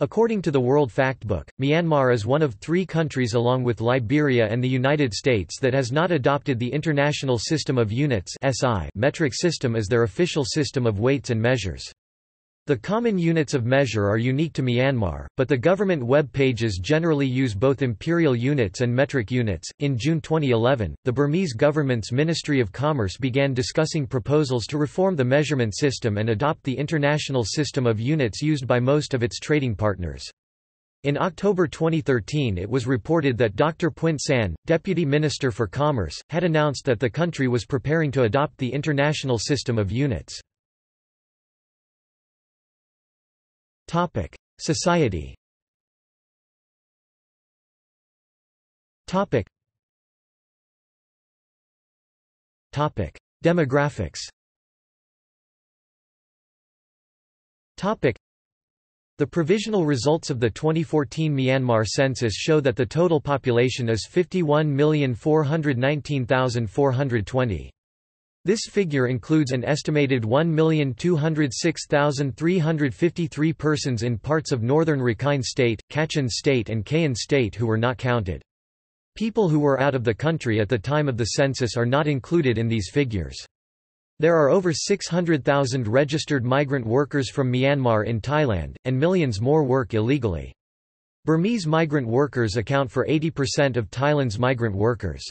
According to the World Factbook, Myanmar is one of three countries along with Liberia and the United States that has not adopted the International System of Units metric system as their official system of weights and measures. The common units of measure are unique to Myanmar, but the government web pages generally use both imperial units and metric units. In June 2011, the Burmese government's Ministry of Commerce began discussing proposals to reform the measurement system and adopt the international system of units used by most of its trading partners. In October 2013 it was reported that Dr. Pwint San, Deputy Minister for Commerce, had announced that the country was preparing to adopt the international system of units. Topic: Society. Topic. Topic: Demographics. Topic. The provisional results of the 2014 Myanmar census show that the total population is 51,419,420. This figure includes an estimated 1,206,353 persons in parts of northern Rakhine State, Kachin State and Kayin State who were not counted. People who were out of the country at the time of the census are not included in these figures. There are over 600,000 registered migrant workers from Myanmar in Thailand, and millions more work illegally. Burmese migrant workers account for 80% of Thailand's migrant workers.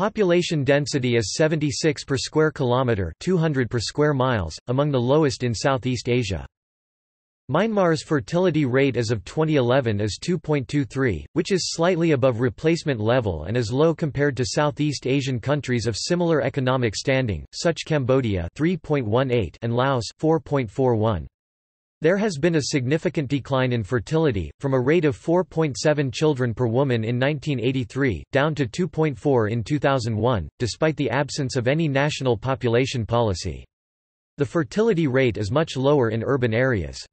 Population density is 76 per square kilometre 200 per square miles, among the lowest in Southeast Asia. Myanmar's fertility rate as of 2011 is 2.23, which is slightly above replacement level and is low compared to Southeast Asian countries of similar economic standing, such Cambodia 3.18 and Laos 4.41. There has been a significant decline in fertility, from a rate of 4.7 children per woman in 1983, down to 2.4 in 2001, despite the absence of any national population policy. The fertility rate is much lower in urban areas.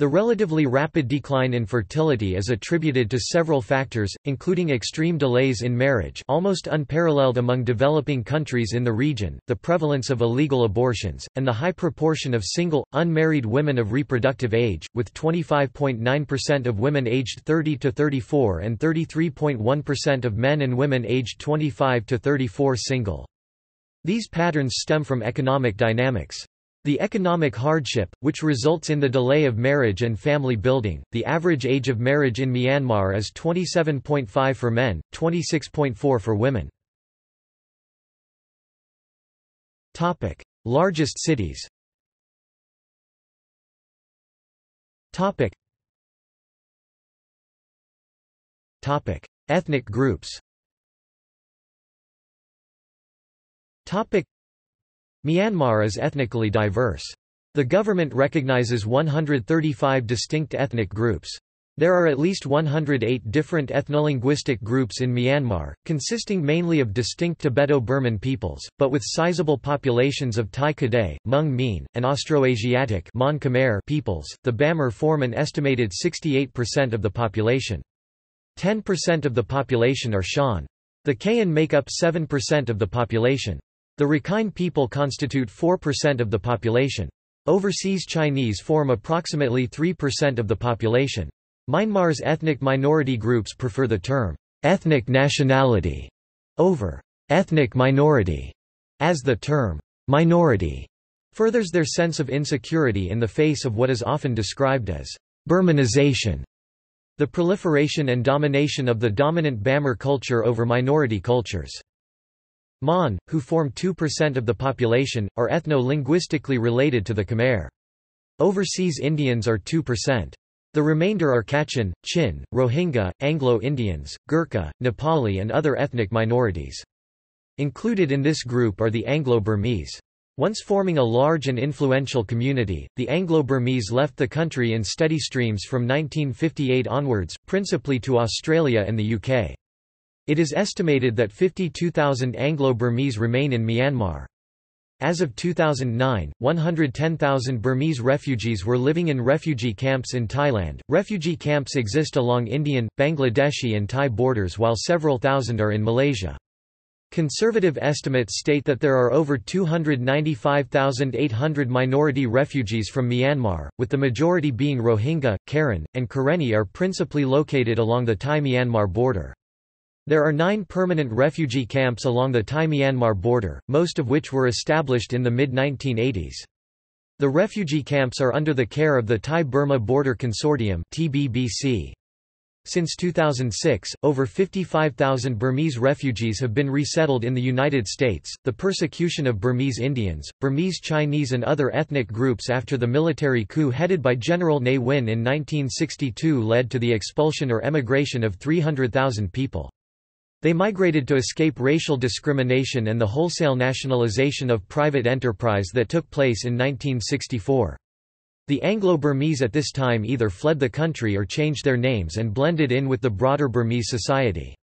The relatively rapid decline in fertility is attributed to several factors, including extreme delays in marriage almost unparalleled among developing countries in the region, the prevalence of illegal abortions, and the high proportion of single, unmarried women of reproductive age, with 25.9% of women aged 30 to 34 and 33.1% of men and women aged 25 to 34 single. These patterns stem from economic dynamics. The economic hardship, which results in the delay of marriage and family building, the average age of marriage in Myanmar is 27.5 for men, 26.4 for women. Topic: Largest cities. Topic. Topic: Ethnic groups. Topic: Myanmar is ethnically diverse. The government recognizes 135 distinct ethnic groups. There are at least 108 different ethnolinguistic groups in Myanmar, consisting mainly of distinct Tibeto-Burman peoples, but with sizable populations of Tai Kadai, Hmong Mien, and Austroasiatic peoples. The Bamar form an estimated 68% of the population. 10% of the population are Shan. The Kayan make up 7% of the population. The Rakhine people constitute 4% of the population. Overseas Chinese form approximately 3% of the population. Myanmar's ethnic minority groups prefer the term ethnic nationality over ethnic minority, as the term minority furthers their sense of insecurity in the face of what is often described as Burmanization. The proliferation and domination of the dominant Bamar culture over minority cultures. Mon, who form 2% of the population, are ethno-linguistically related to the Khmer. Overseas Indians are 2%. The remainder are Kachin, Chin, Rohingya, Anglo-Indians, Gurkha, Nepali and other ethnic minorities. Included in this group are the Anglo-Burmese. Once forming a large and influential community, the Anglo-Burmese left the country in steady streams from 1958 onwards, principally to Australia and the UK. It is estimated that 52,000 Anglo-Burmese remain in Myanmar. As of 2009, 110,000 Burmese refugees were living in refugee camps in Thailand. Refugee camps exist along Indian, Bangladeshi, and Thai borders, while several thousand are in Malaysia. Conservative estimates state that there are over 295,800 minority refugees from Myanmar, with the majority being Rohingya, Karen, and Karenni are principally located along the Thai-Myanmar border. There are nine permanent refugee camps along the Thai-Myanmar border, most of which were established in the mid-1980s. The refugee camps are under the care of the Thai-Burma Border Consortium TBBC. Since 2006, over 55,000 Burmese refugees have been resettled in the United States. The persecution of Burmese Indians, Burmese Chinese, and other ethnic groups after the military coup headed by General Ne Win in 1962 led to the expulsion or emigration of 300,000 people. They migrated to escape racial discrimination and the wholesale nationalization of private enterprise that took place in 1964. The Anglo-Burmese at this time either fled the country or changed their names and blended in with the broader Burmese society.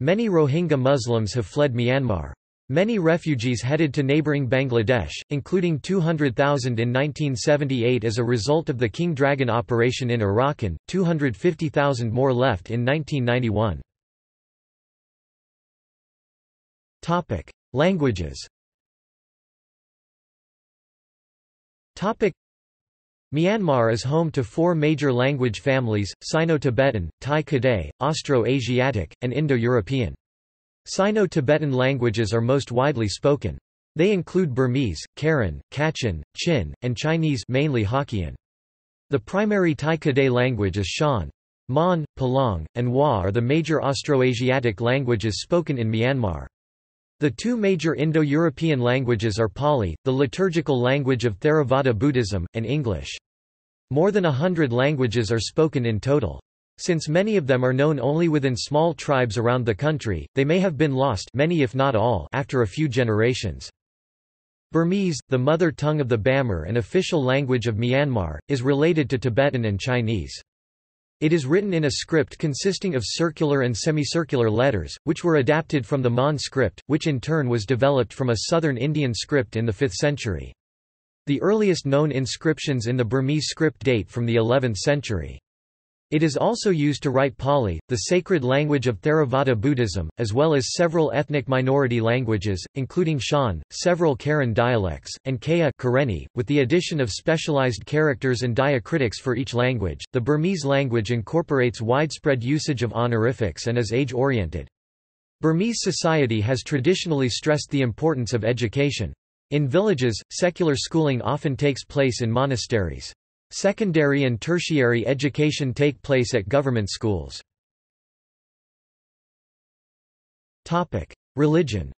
Many Rohingya Muslims have fled Myanmar. Many refugees headed to neighbouring Bangladesh, including 200,000 in 1978 as a result of the King Dragon operation in Arakan, 250,000 more left in 1991. Topic: Languages. Topic: Myanmar is home to four major language families: Sino-Tibetan, Tai Kadai, Austro-Asiatic, and Indo-European. Sino-Tibetan languages are most widely spoken. They include Burmese, Karen, Kachin, Chin, and Chinese mainly Hokkien. The primary Tai Kadai language is Shan. Mon, Palaung, and Wa are the major Austroasiatic languages spoken in Myanmar. The two major Indo-European languages are Pali, the liturgical language of Theravada Buddhism, and English. More than a hundred languages are spoken in total. Since many of them are known only within small tribes around the country, they may have been lost many if not all after a few generations. Burmese, the mother tongue of the Bamar and official language of Myanmar, is related to Tibetan and Chinese. It is written in a script consisting of circular and semicircular letters, which were adapted from the Mon script, which in turn was developed from a southern Indian script in the 5th century. The earliest known inscriptions in the Burmese script date from the 11th century. It is also used to write Pali, the sacred language of Theravada Buddhism, as well as several ethnic minority languages, including Shan, several Karen dialects, and Kaya Karenni, with the addition of specialized characters and diacritics for each language. The Burmese language incorporates widespread usage of honorifics and is age-oriented. Burmese society has traditionally stressed the importance of education. In villages, secular schooling often takes place in monasteries. Secondary and tertiary education take place at government schools. Religion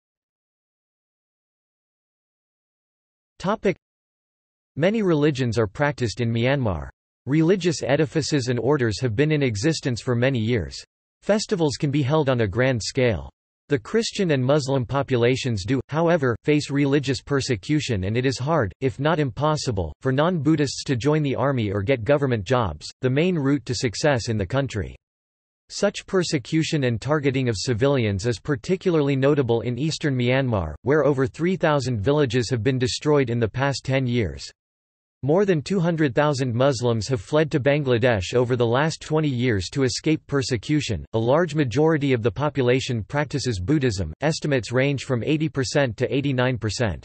Many religions are practiced in Myanmar. Religious edifices and orders have been in existence for many years. Festivals can be held on a grand scale. The Christian and Muslim populations do, however, face religious persecution and it is hard, if not impossible, for non-Buddhists to join the army or get government jobs, the main route to success in the country. Such persecution and targeting of civilians is particularly notable in eastern Myanmar, where over 3,000 villages have been destroyed in the past 10 years. More than 200,000 Muslims have fled to Bangladesh over the last 20 years to escape persecution. A large majority of the population practices Buddhism, estimates range from 80% to 89%.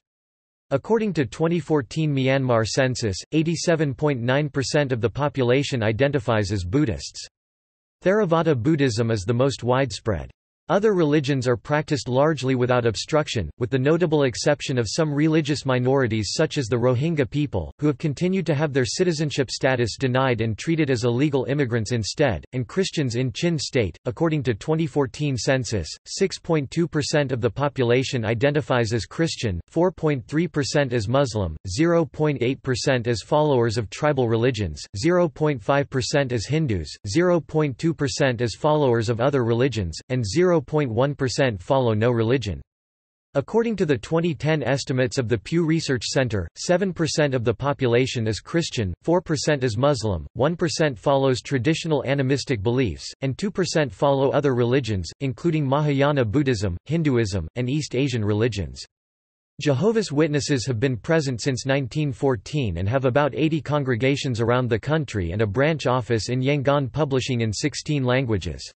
According to 2014 Myanmar census, 87.9% of the population identifies as Buddhists. Theravada Buddhism is the most widespread. Other religions are practiced largely without obstruction, with the notable exception of some religious minorities such as the Rohingya people, who have continued to have their citizenship status denied and treated as illegal immigrants instead, and Christians in Chin state. According to 2014 census, 6.2% of the population identifies as Christian, 4.3% as Muslim, 0.8% as followers of tribal religions, 0.5% as Hindus, 0.2% as followers of other religions, and 0 0.1% follow no religion. According to the 2010 estimates of the Pew Research Center, 7% of the population is Christian, 4% is Muslim, 1% follows traditional animistic beliefs, and 2% follow other religions, including Mahayana Buddhism, Hinduism, and East Asian religions. Jehovah's Witnesses have been present since 1914 and have about 80 congregations around the country and a branch office in Yangon publishing in 16 languages.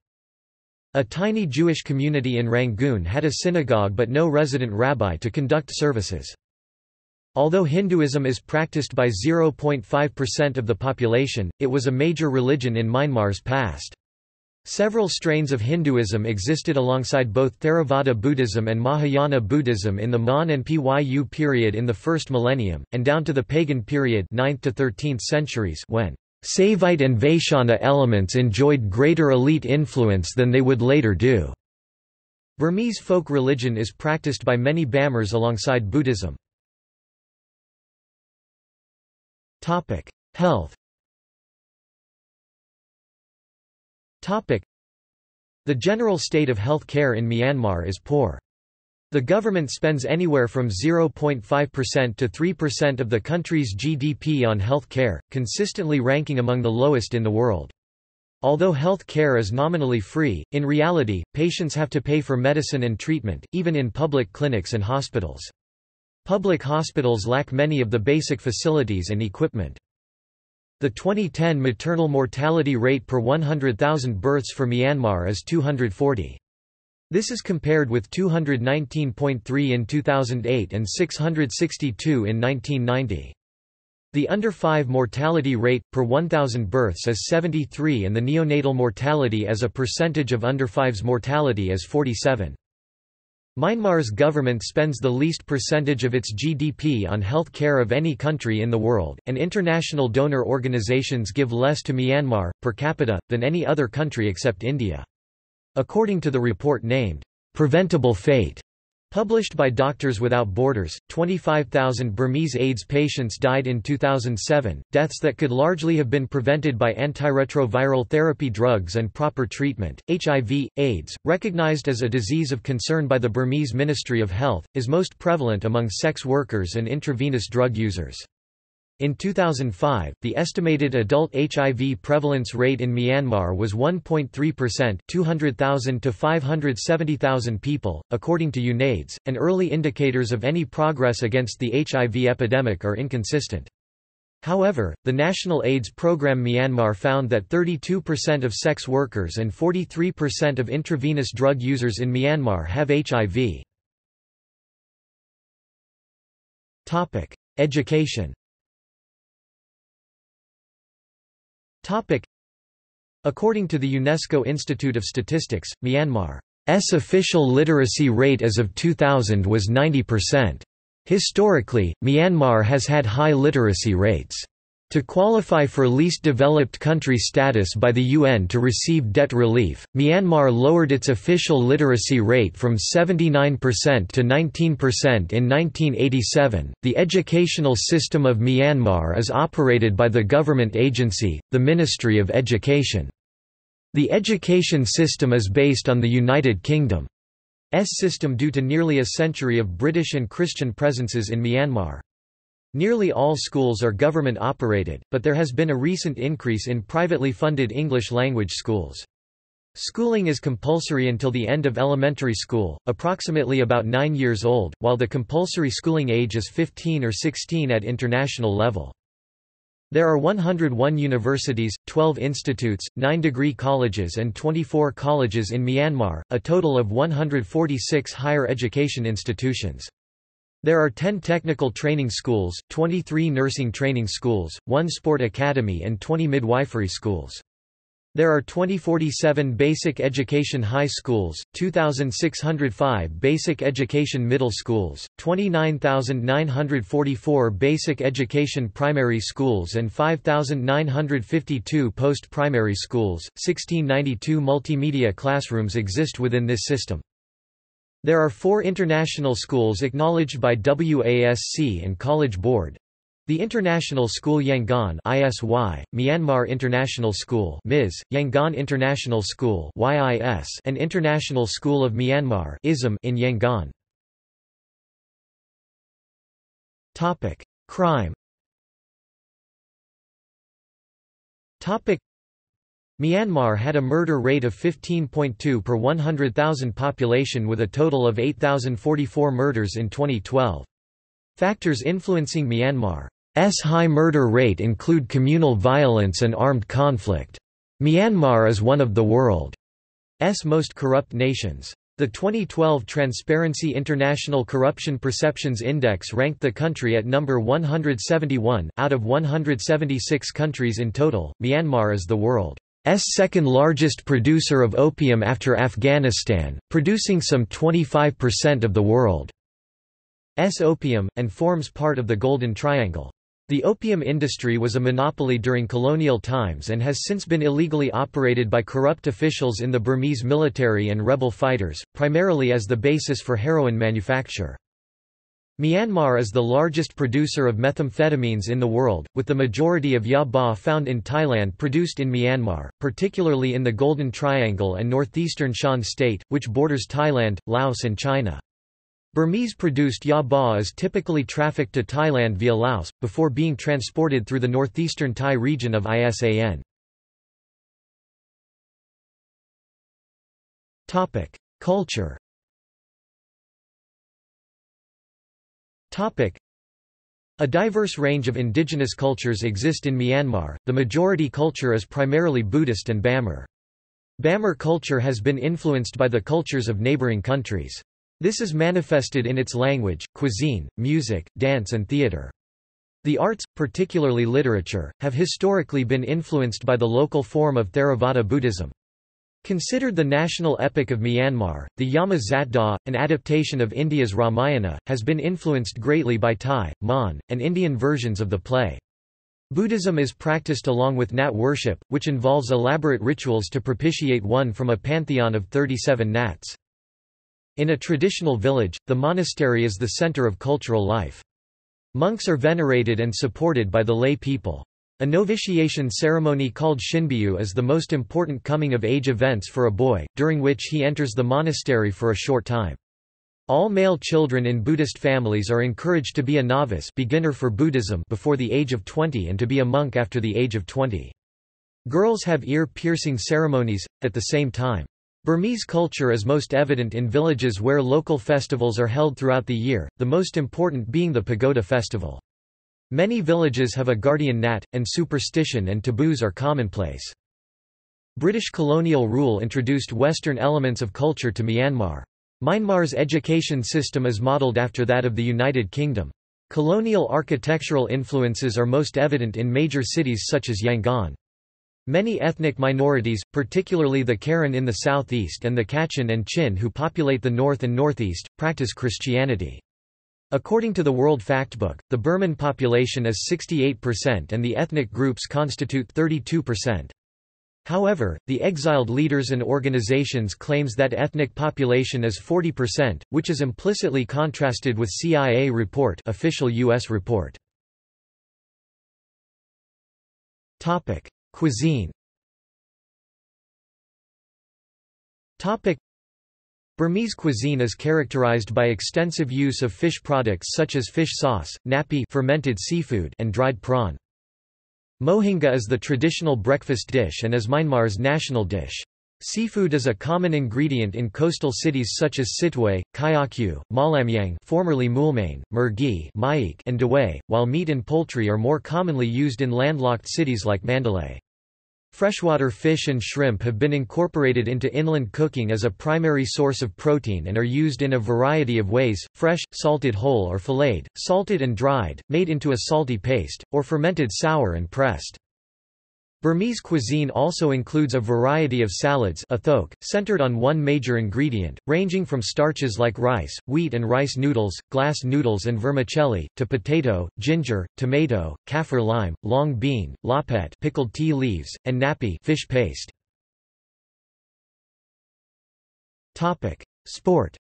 A tiny Jewish community in Rangoon had a synagogue but no resident rabbi to conduct services. Although Hinduism is practiced by 0.5% of the population, it was a major religion in Myanmar's past. Several strains of Hinduism existed alongside both Theravada Buddhism and Mahayana Buddhism in the Mon and Pyu period in the first millennium, and down to the pagan period 9th to 13th centuries when Saivite and Vaishnava elements enjoyed greater elite influence than they would later do. Burmese folk religion is practiced by many Bamars alongside Buddhism. Health The general state of health care in Myanmar is poor. The government spends anywhere from 0.5% to 3% of the country's GDP on health care, consistently ranking among the lowest in the world. Although health care is nominally free, in reality, patients have to pay for medicine and treatment, even in public clinics and hospitals. Public hospitals lack many of the basic facilities and equipment. The 2010 maternal mortality rate per 100,000 births for Myanmar is 240. This is compared with 219.3 in 2008 and 662 in 1990. The under-5 mortality rate, per 1,000 births is 73 and the neonatal mortality as a percentage of under-5's mortality is 47. Myanmar's government spends the least percentage of its GDP on health care of any country in the world, and international donor organizations give less to Myanmar, per capita, than any other country except India. According to the report named, "'Preventable Fate' Published by Doctors Without Borders, 25,000 Burmese AIDS patients died in 2007, deaths that could largely have been prevented by antiretroviral therapy drugs and proper treatment. HIV, AIDS, recognized as a disease of concern by the Burmese Ministry of Health, is most prevalent among sex workers and intravenous drug users. In 2005, the estimated adult HIV prevalence rate in Myanmar was 1.3% 200,000 to 570,000 people, according to UNAIDS, and early indicators of any progress against the HIV epidemic are inconsistent. However, the National AIDS Program Myanmar found that 32% of sex workers and 43% of intravenous drug users in Myanmar have HIV. Education According to the UNESCO Institute of Statistics, Myanmar's official literacy rate as of 2000 was 90%. Historically, Myanmar has had high literacy rates. To qualify for least developed country status by the UN to receive debt relief, Myanmar lowered its official literacy rate from 79% to 19% in 1987. The educational system of Myanmar is operated by the government agency, the Ministry of Education. The education system is based on the United Kingdom's system due to nearly a century of British and Christian presences in Myanmar. Nearly all schools are government-operated, but there has been a recent increase in privately funded English-language schools. Schooling is compulsory until the end of elementary school, approximately about 9 years old, while the compulsory schooling age is 15 or 16 at international level. There are 101 universities, 12 institutes, 9 degree colleges and 24 colleges in Myanmar, a total of 146 higher education institutions. There are 10 technical training schools, 23 nursing training schools, 1 sport academy and 20 midwifery schools. There are 2047 basic education high schools, 2,605 basic education middle schools, 29,944 basic education primary schools and 5,952 post-primary schools. 1692 multimedia classrooms exist within this system. There are four international schools acknowledged by WASC and College Board. The International School Yangon ISY, Myanmar International School MIS, Yangon International School YIS, and International School of Myanmar ISM in Yangon. Topic: Crime. Topic: Myanmar had a murder rate of 15.2 per 100,000 population with a total of 8,044 murders in 2012. Factors influencing Myanmar's high murder rate include communal violence and armed conflict. Myanmar is one of the world's most corrupt nations. The 2012 Transparency International Corruption Perceptions Index ranked the country at number 171. Out of 176 countries in total, Myanmar is the world. Second largest producer of opium after Afghanistan, producing some 25% of the world's opium, and forms part of the Golden Triangle. The opium industry was a monopoly during colonial times and has since been illegally operated by corrupt officials in the Burmese military and rebel fighters, primarily as the basis for heroin manufacture. Myanmar is the largest producer of methamphetamines in the world, with the majority of ya ba found in Thailand produced in Myanmar, particularly in the Golden Triangle and northeastern Shan state, which borders Thailand, Laos and China. Burmese-produced ya ba is typically trafficked to Thailand via Laos, before being transported through the northeastern Thai region of ISAN. Culture A diverse range of indigenous cultures exist in Myanmar, the majority culture is primarily Buddhist and Bamar. Bamar culture has been influenced by the cultures of neighboring countries. This is manifested in its language, cuisine, music, dance and theatre. The arts, particularly literature, have historically been influenced by the local form of Theravada Buddhism. Considered the national epic of Myanmar, the Yama Zatdaw, an adaptation of India's Ramayana, has been influenced greatly by Thai, Mon, and Indian versions of the play. Buddhism is practiced along with Nat worship, which involves elaborate rituals to propitiate one from a pantheon of 37 Nats. In a traditional village, the monastery is the center of cultural life. Monks are venerated and supported by the lay people. A novitiation ceremony called Shinbyu is the most important coming-of-age events for a boy, during which he enters the monastery for a short time. All male children in Buddhist families are encouraged to be a novice beginner for Buddhism before the age of 20 and to be a monk after the age of 20. Girls have ear-piercing ceremonies, at the same time. Burmese culture is most evident in villages where local festivals are held throughout the year, the most important being the Pagoda festival. Many villages have a guardian nat, and superstition and taboos are commonplace. British colonial rule introduced Western elements of culture to Myanmar. Myanmar's education system is modelled after that of the United Kingdom. Colonial architectural influences are most evident in major cities such as Yangon. Many ethnic minorities, particularly the Karen in the southeast and the Kachin and Chin who populate the north and northeast, practice Christianity. According to the World Factbook, the Burman population is 68% and the ethnic groups constitute 32%. However, the exiled leaders and organizations claims that ethnic population is 40%, which is implicitly contrasted with CIA report official US report. Topic: Cuisine. Topic: Burmese cuisine is characterized by extensive use of fish products such as fish sauce, ngapi fermented seafood and dried prawn. Mohinga is the traditional breakfast dish and is Myanmar's national dish. Seafood is a common ingredient in coastal cities such as Sittwe, Kyaukphyu, Mawlamyine formerly Moulmein, Mergui and Dawei, while meat and poultry are more commonly used in landlocked cities like Mandalay. Freshwater fish and shrimp have been incorporated into inland cooking as a primary source of protein and are used in a variety of ways, fresh, salted whole or filleted, salted and dried, made into a salty paste, or fermented sour and pressed. Burmese cuisine also includes a variety of salads athok, centered on one major ingredient, ranging from starches like rice, wheat and rice noodles, glass noodles and vermicelli, to potato, ginger, tomato, kaffir lime, long bean, lahpet pickled tea leaves, and ngapi fish paste. Sport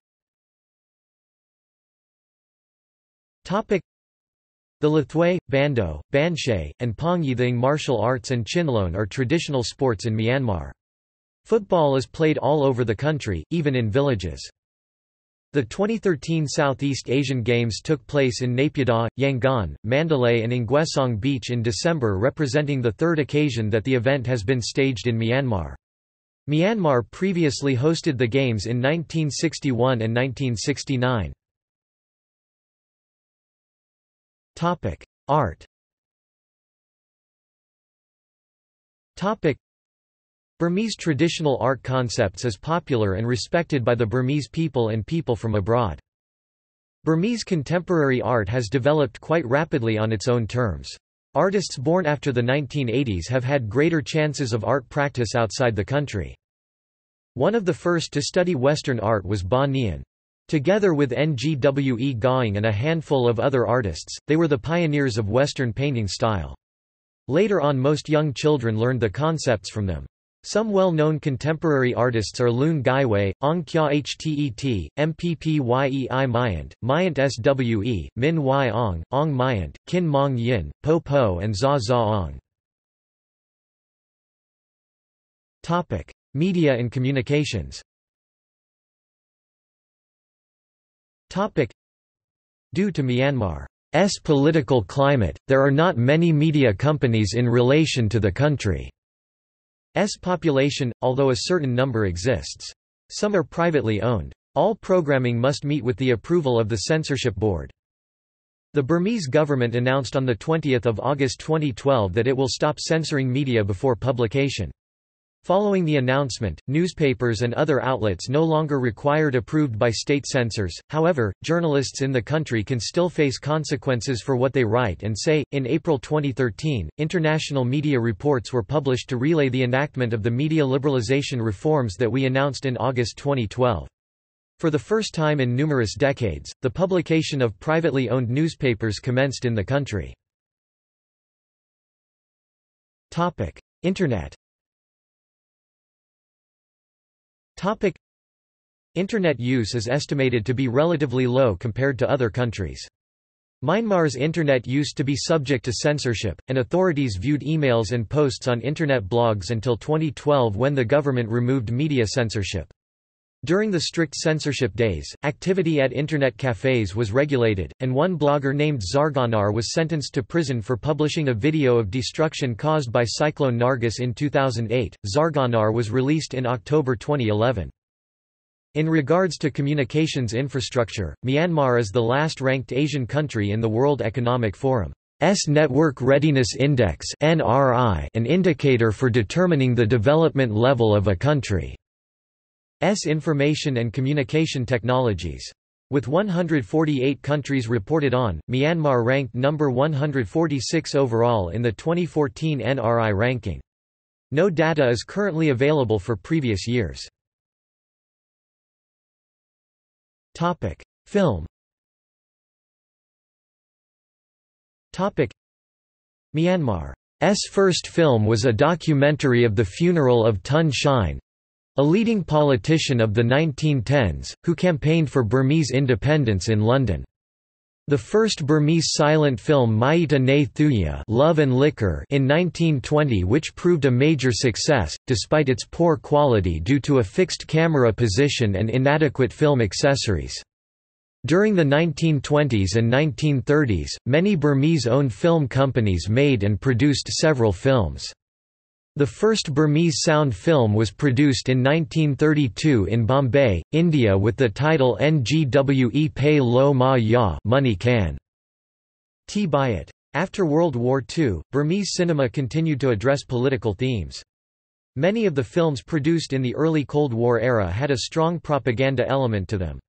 the Lethwei, Bando, Banshay, and Pongyi martial arts and Chinlone are traditional sports in Myanmar. Football is played all over the country, even in villages. The 2013 Southeast Asian Games took place in Naypyidaw, Yangon, Mandalay and Ngwe Saung Beach in December representing the third occasion that the event has been staged in Myanmar. Myanmar previously hosted the Games in 1961 and 1969. Topic: Art. Topic: Burmese traditional art concepts is popular and respected by the Burmese people and people from abroad. Burmese contemporary art has developed quite rapidly on its own terms. Artists born after the 1980s have had greater chances of art practice outside the country. One of the first to study Western art was Ba Nyan. Together with Ngwe Gaing and a handful of other artists, they were the pioneers of Western painting style. Later on most young children learned the concepts from them. Some well-known contemporary artists are Lun Gywe, Aung Kyaw Htet, Mppyei Myant, Myint Swe, Min Wai Aung, Aung Myint, Kin Maung Yin, Po Po and Zaw Zaw Aung. Media and communications Due to Myanmar's political climate, there are not many media companies in relation to the country's population, although a certain number exists. Some are privately owned. All programming must meet with the approval of the censorship board. The Burmese government announced on 20 August 2012 that it will stop censoring media before publication. Following the announcement, newspapers and other outlets no longer required approved by state censors. However, journalists in the country can still face consequences for what they write and say. In April 2013, international media reports were published to relay the enactment of the media liberalization reforms that we announced in August 2012. For the first time in numerous decades, the publication of privately owned newspapers commenced in the country. Internet Topic. Internet use is estimated to be relatively low compared to other countries. Myanmar's internet used to be subject to censorship, and authorities viewed emails and posts on internet blogs until 2012 when the government removed media censorship. During the strict censorship days, activity at Internet cafes was regulated, and one blogger named Zarganar was sentenced to prison for publishing a video of destruction caused by Cyclone Nargis in 2008. Zarganar was released in October 2011. In regards to communications infrastructure, Myanmar is the last ranked Asian country in the World Economic Forum's Network Readiness Index an indicator for determining the development level of a country. S Information and Communication Technologies. With 148 countries reported on, Myanmar ranked number 146 overall in the 2014 NRI ranking. No data is currently available for previous years. Topic: Film. Topic: Myanmar's first film was a documentary of the funeral of Tun Shein, a leading politician of the 1910s, who campaigned for Burmese independence in London. The first Burmese silent film Myitta Ne Thuya Love and Liquor in 1920 which proved a major success, despite its poor quality due to a fixed camera position and inadequate film accessories. During the 1920s and 1930s, many Burmese-owned film companies made and produced several films. The first Burmese sound film was produced in 1932 in Bombay, India with the title Ngwe Pay Lo Ma Ya Money Can. T. Bayat. After World War II, Burmese cinema continued to address political themes. Many of the films produced in the early Cold War era had a strong propaganda element to them.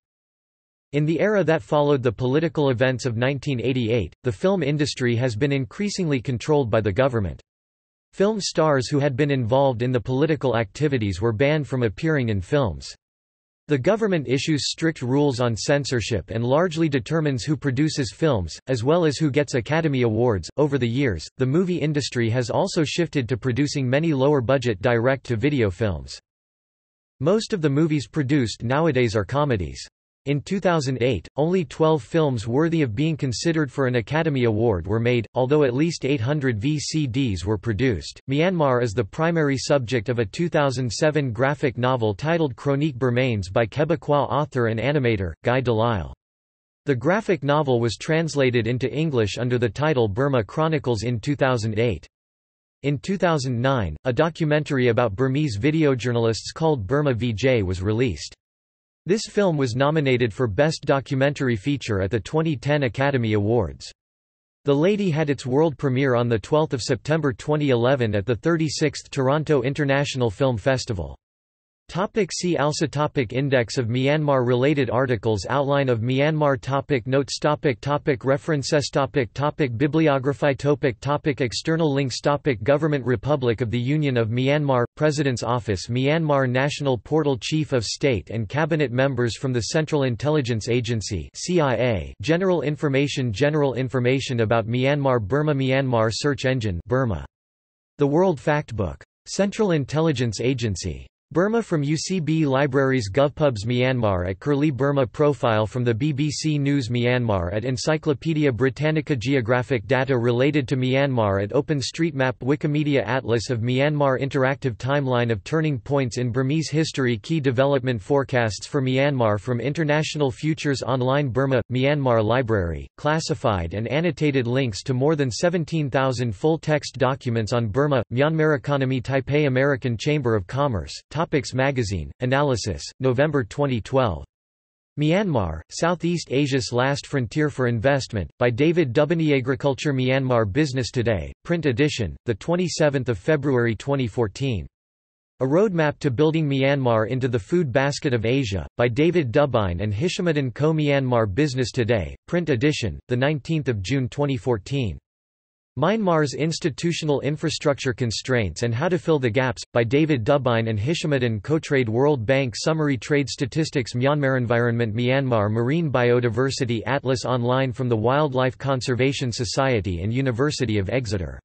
In the era that followed the political events of 1988, the film industry has been increasingly controlled by the government. Film stars who had been involved in the political activities were banned from appearing in films. The government issues strict rules on censorship and largely determines who produces films, as well as who gets Academy Awards. Over the years, the movie industry has also shifted to producing many lower budget direct to video films. Most of the movies produced nowadays are comedies. In 2008, only 12 films worthy of being considered for an Academy Award were made, although at least 800 VCDs were produced. Myanmar is the primary subject of a 2007 graphic novel titled Chroniques Birmanes by Quebecois author and animator, Guy Delisle. The graphic novel was translated into English under the title Burma Chronicles in 2008. In 2009, a documentary about Burmese videojournalists called Burma VJ was released. This film was nominated for Best Documentary Feature at the 2010 Academy Awards. The Lady had its world premiere on 12 September 2011 at the 36th Toronto International Film Festival. Topic see also topic Index of Myanmar Related articles Outline of Myanmar topic Notes topic topic References topic topic Bibliography topic topic External links topic Government Republic of the Union of Myanmar President's Office Myanmar National Portal Chief of State and Cabinet members from the Central Intelligence Agency CIA General Information General information about Myanmar Burma Myanmar Search Engine Burma. The World Factbook. Central Intelligence Agency Burma from UCB Libraries GovPubs Myanmar at Curlie Burma Profile from the BBC News Myanmar at Encyclopaedia Britannica Geographic data related to Myanmar at OpenStreetMap Wikimedia Atlas of Myanmar Interactive Timeline of Turning Points in Burmese History Key development forecasts for Myanmar from International Futures Online Burma – Myanmar Library, classified and annotated links to more than 17,000 full-text documents on Burma – Myanmar Economy Taipei American Chamber of Commerce Topics Magazine, Analysis, November 2012. Myanmar, Southeast Asia's Last Frontier for Investment, by David W. Agriculture Myanmar Business Today, print edition, 27 February 2014. A Roadmap to Building Myanmar into the Food Basket of Asia, by David DuByne and Hishamuddin Koh. Myanmar Business Today, print edition, 19 June 2014. Myanmar's Institutional Infrastructure Constraints and How to Fill the Gaps, by David DuByne and Hishamuddin Koh-Trade World Bank Summary Trade Statistics Myanmar Environment Myanmar Marine Biodiversity Atlas Online from the Wildlife Conservation Society and University of Exeter